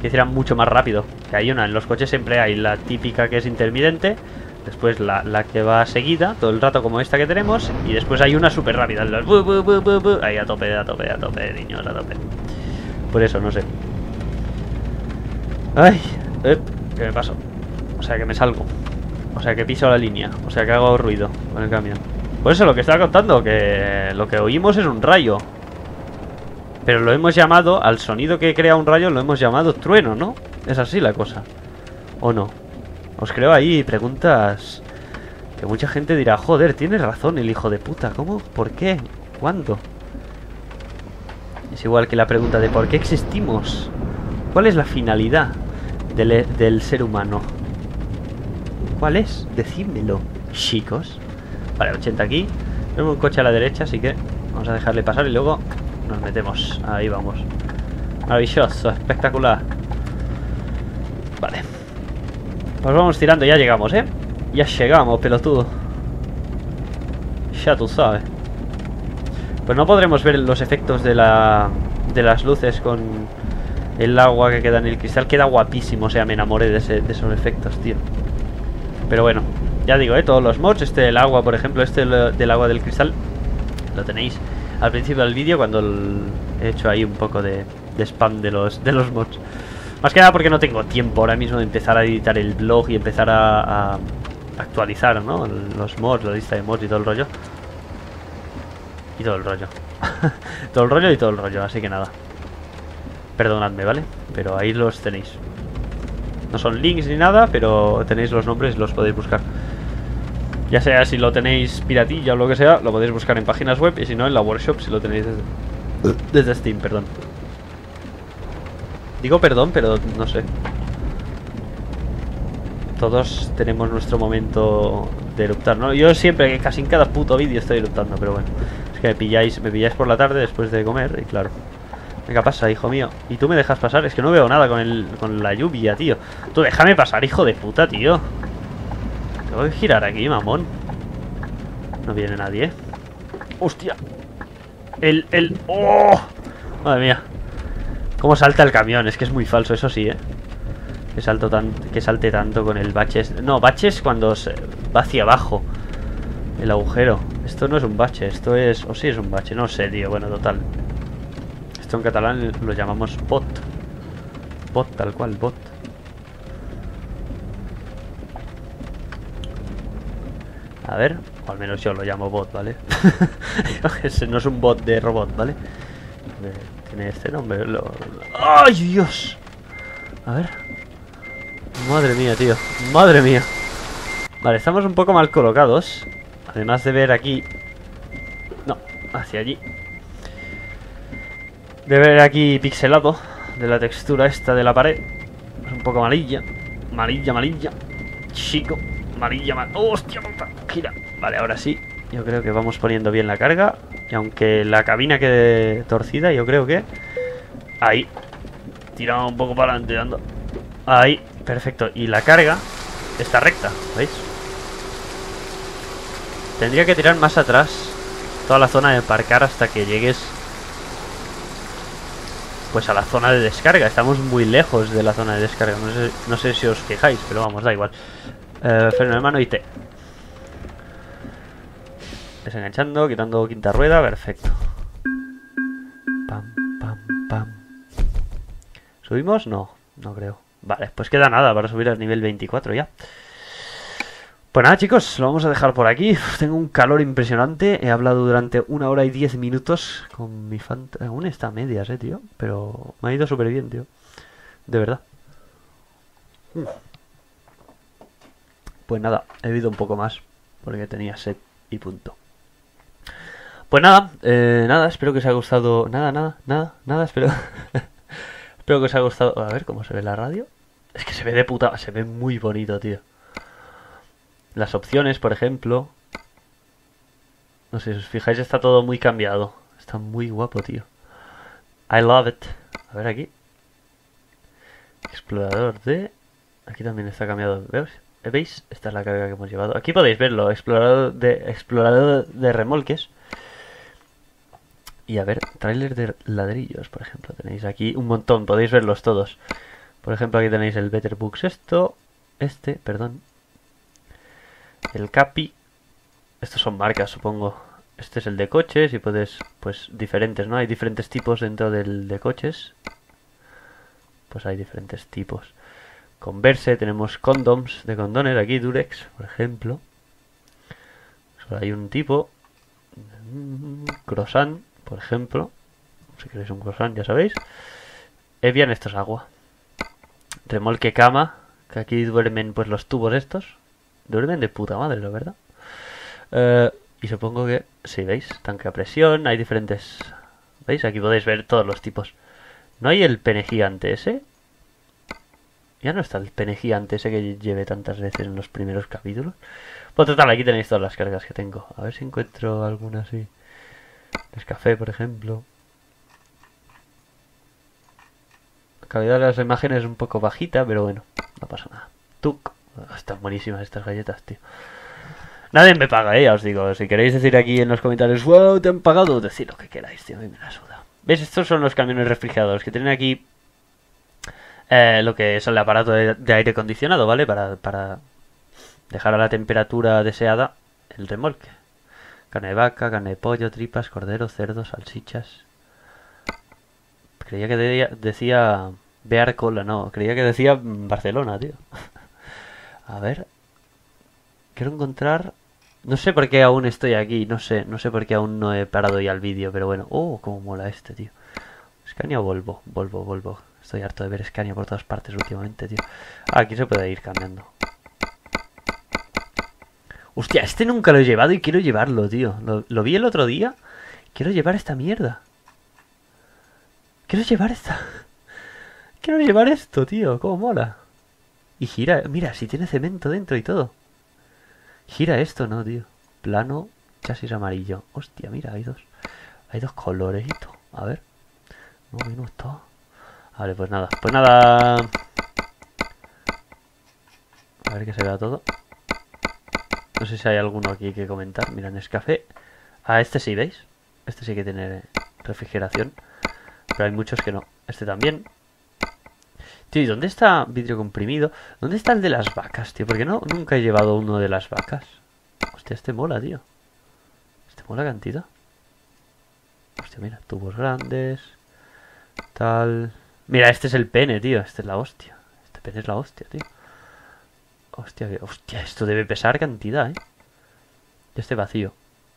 que hicieran mucho más rápido. Que hay una, en los coches siempre hay la típica que es intermitente, después la, la que va seguida, todo el rato como esta que tenemos, y después hay una súper rápida, las bu, bu, bu, ahí a tope, a tope, a tope, niños, a tope. Por eso, no sé. Ay, eh, ¿qué me paso? O sea, que me salgo. O sea, que piso la línea. O sea, que hago ruido con el camión. Por eso, lo que estaba contando, que lo que oímos es un rayo. Pero lo hemos llamado, al sonido que crea un rayo, lo hemos llamado trueno, ¿no? Es así la cosa. ¿O no? Os creo ahí preguntas que mucha gente dirá, joder, tienes razón el hijo de puta. ¿Cómo? ¿Por qué? ¿Cuándo? Es igual que la pregunta de por qué existimos. ¿Cuál es la finalidad del, del ser humano? ¿Cuál es? Decídmelo, chicos. Vale, 80 aquí. Tenemos un coche a la derecha, así que vamos a dejarle pasar y luego nos metemos. Ahí vamos. Maravilloso, espectacular. Vale. Pues vamos tirando, ya llegamos, ¿eh? Ya llegamos, pelotudo. Ya tú sabes. Pues no podremos ver los efectos de la de las luces con el agua que queda en el cristal. Queda guapísimo, o sea, me enamoré de, ese- de esos efectos, tío. Pero bueno, ya digo, ¿eh? Todos los mods, este del agua, por ejemplo, este del agua del cristal, lo tenéis al principio del vídeo cuando he hecho ahí un poco de, spam de los, de los mods. Más que nada porque no tengo tiempo ahora mismo de empezar a editar el blog y empezar a, a actualizar, ¿no? Los mods, la lista de mods y todo el rollo. Y todo el rollo. [laughs] todo el rollo y todo el rollo, así que nada. Perdonadme, ¿vale? Pero ahí los tenéis. No son links ni nada, pero tenéis los nombres los podéis buscar. Ya sea si lo tenéis piratilla o lo que sea, lo podéis buscar en páginas web y si no en la workshop si lo tenéis desde, desde Steam, perdón. Digo perdón, pero no sé. Todos tenemos nuestro momento de eruptar, ¿no? Yo siempre, casi en cada puto vídeo estoy eruptando, pero bueno. Es que me pilláis, me pilláis por la tarde después de comer y claro. Venga, pasa, hijo mío. ¿Y tú me dejas pasar? Es que no veo nada con, el, con la lluvia, tío. Tú déjame pasar, hijo de puta, tío. Tengo que girar aquí, mamón. No viene nadie. ¡Hostia! El, el... ¡Oh! Madre mía. ¿Cómo salta el camión? Es que es muy falso, eso sí, ¿eh? Que, salto tan, que salte tanto con el baches. No, baches cuando se va hacia abajo. El agujero. Esto no es un bache, esto es... O sí es un bache, no sé, tío. Bueno, total. Esto en catalán lo llamamos bot. Bot, tal cual, bot. A ver, o al menos yo lo llamo bot, ¿vale? [laughs] Ese no es un bot de robot, ¿vale? Tiene este nombre. lo- ¡Ay, Dios! A ver. Madre mía, tío. Madre mía. Vale, estamos un poco mal colocados. Además de ver aquí... No, hacia allí. De ver aquí pixelado de la textura esta de la pared. Es un poco amarilla. Amarilla, amarilla. Chico. Amarilla, amarilla. ¡Hostia puta! Gira. Vale, ahora sí. Yo creo que vamos poniendo bien la carga. Y aunque la cabina quede torcida, yo creo que... Ahí. Tiramos un poco para adelante. Ahí. Perfecto. Y la carga... esta recta, ¿veis? Tendría que tirar más atrás toda la zona de aparcar hasta que llegues pues a la zona de descarga. Estamos muy lejos de la zona de descarga. No sé, no sé si os fijáis, pero vamos, da igual. Eh, freno de mano y T. Desenganchando, quitando quinta rueda, perfecto. Pam, pam, pam. ¿Subimos? No, no creo. Vale, pues queda nada para subir al nivel 24 ya. Pues nada chicos, lo vamos a dejar por aquí. Tengo un calor impresionante. He hablado durante una hora y diez minutos con mi fanta... Aún está a medias, eh, tío. Pero me ha ido súper bien, tío. De verdad. Pues nada, he bebido un poco más. Porque tenía sed y punto. Pues nada, eh, nada, espero que os haya gustado. Nada, nada, nada, nada, espero. [laughs] espero que os haya gustado. A ver cómo se ve la radio. Es que se ve de puta. Se ve muy bonito, tío. Las opciones, por ejemplo. No sé, si os fijáis, está todo muy cambiado. Está muy guapo, tío. I love it. A ver aquí. Explorador de... Aquí también está cambiado. ¿Veis? Esta es la carga que hemos llevado. Aquí podéis verlo. Explorador de, explorador de remolques. Y a ver, trailer de ladrillos, por ejemplo. Tenéis aquí un montón. Podéis verlos todos. Por ejemplo, aquí tenéis el Better Books esto. Este, perdón. El Capi. Estos son marcas, supongo. Este es el de coches y puedes, pues, diferentes, ¿no? Hay diferentes tipos dentro del de coches. Pues hay diferentes tipos. Converse, tenemos condoms de condones, aquí Durex, por ejemplo. Solo hay un tipo. Croissant, por ejemplo. Si queréis un croissant, ya sabéis. Evian, esto es agua. Remolque cama, que aquí duermen pues los tubos estos. Duermen de puta madre, la verdad. Eh, y supongo que, si veis, tanque a presión, hay diferentes... ¿Veis? Aquí podéis ver todos los tipos. ¿No hay el pene gigante ese? Ya no está el pene gigante ese que llevé tantas veces en los primeros capítulos. Pues total, aquí tenéis todas las cargas que tengo. A ver si encuentro alguna así. Descafé, por ejemplo. La calidad de las imágenes es un poco bajita, pero bueno, no pasa nada. Tuk. Están buenísimas estas galletas, tío. Nadie me paga, eh, ya os digo. Si queréis decir aquí en los comentarios, wow, te han pagado, decid lo que queráis, tío, mí me la suda. ¿Ves? Estos son los camiones refrigerados que tienen aquí eh, lo que es el aparato de, aire acondicionado, ¿vale? Para, para dejar a la temperatura deseada el remolque. Carne de vaca, carne de pollo, tripas, cordero, cerdo, salchichas. Creía que decía Bear Cola, no, creía que decía Barcelona, tío. [laughs] A ver. Quiero encontrar... No sé por qué aún estoy aquí, no sé, no sé por qué aún no he parado ya el vídeo, pero bueno. Oh, cómo mola este, tío. Scania o Volvo, Volvo, Volvo. Estoy harto de ver Scania por todas partes últimamente, tío. Ah, aquí se puede ir cambiando. Hostia, este nunca lo he llevado y quiero llevarlo, tío. Lo, vi el otro día. Quiero llevar esta mierda. Quiero llevar esta... [laughs] Quiero llevar esto, tío. Cómo mola. Y gira, mira, si tiene cemento dentro y todo. Gira esto, ¿no, tío? Plano, chasis amarillo. Hostia, mira, hay dos. Hay dos colores. A ver. No, minuto. Vale, pues nada. Pues nada. A ver que se vea todo. No sé si hay alguno aquí que comentar. Mira, café. Ah, este sí, ¿veis? Este sí que tiene refrigeración. Pero hay muchos que no. Este también. Tío, ¿y dónde está vidrio comprimido? ¿Dónde está el de las vacas, tío? Porque no, nunca he llevado uno de las vacas. Hostia, este mola, tío. Este mola cantidad. Hostia, mira, tubos grandes. Tal. Mira, este es el pene, tío. Este es la hostia. Este pene es la hostia, tío. Hostia, hostia, esto debe pesar cantidad, ¿eh? Este vacío.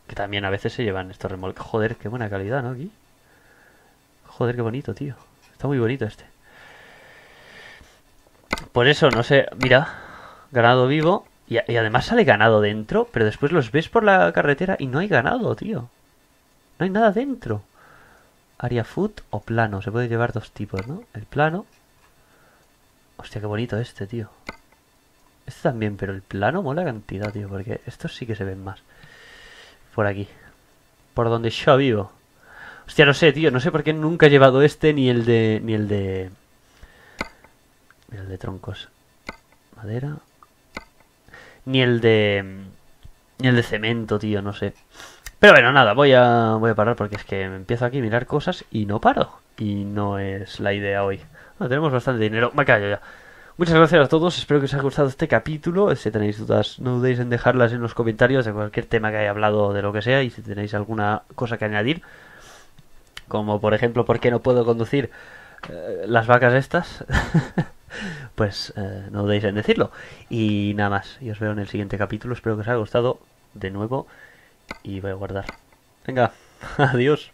Que también a veces se llevan estos remolques. Joder, qué buena calidad, ¿no? Aquí. Joder, qué bonito, tío. Está muy bonito este. Por eso, no sé, mira, ganado vivo. Y, además sale ganado dentro, pero después los ves por la carretera y no hay ganado, tío. No hay nada dentro. Área foot o plano. Se puede llevar dos tipos, ¿no? El plano. Hostia, qué bonito este, tío. Este también, pero el plano mola cantidad, tío. Porque estos sí que se ven más. Por aquí. Por donde yo vivo. Hostia, no sé, tío. No sé por qué nunca he llevado este ni el de... Ni el de el de troncos. Madera. Ni el de... Ni el de cemento, tío, no sé. Pero bueno, nada, voy a, voy a parar porque es que me empiezo aquí a mirar cosas y no paro. Y no es la idea hoy. Bueno, tenemos bastante dinero. Me callo ya. Muchas gracias a todos, espero que os haya gustado este capítulo. Si tenéis dudas, no dudéis en dejarlas en los comentarios de cualquier tema que haya hablado, de lo que sea, y si tenéis alguna cosa que añadir, como por ejemplo, ¿por qué no puedo conducir eh, las vacas estas? [laughs] pues eh, no dudéis en decirlo. Y nada más, y os veo en el siguiente capítulo, espero que os haya gustado de nuevo, y voy a guardar. Venga, [laughs] adiós.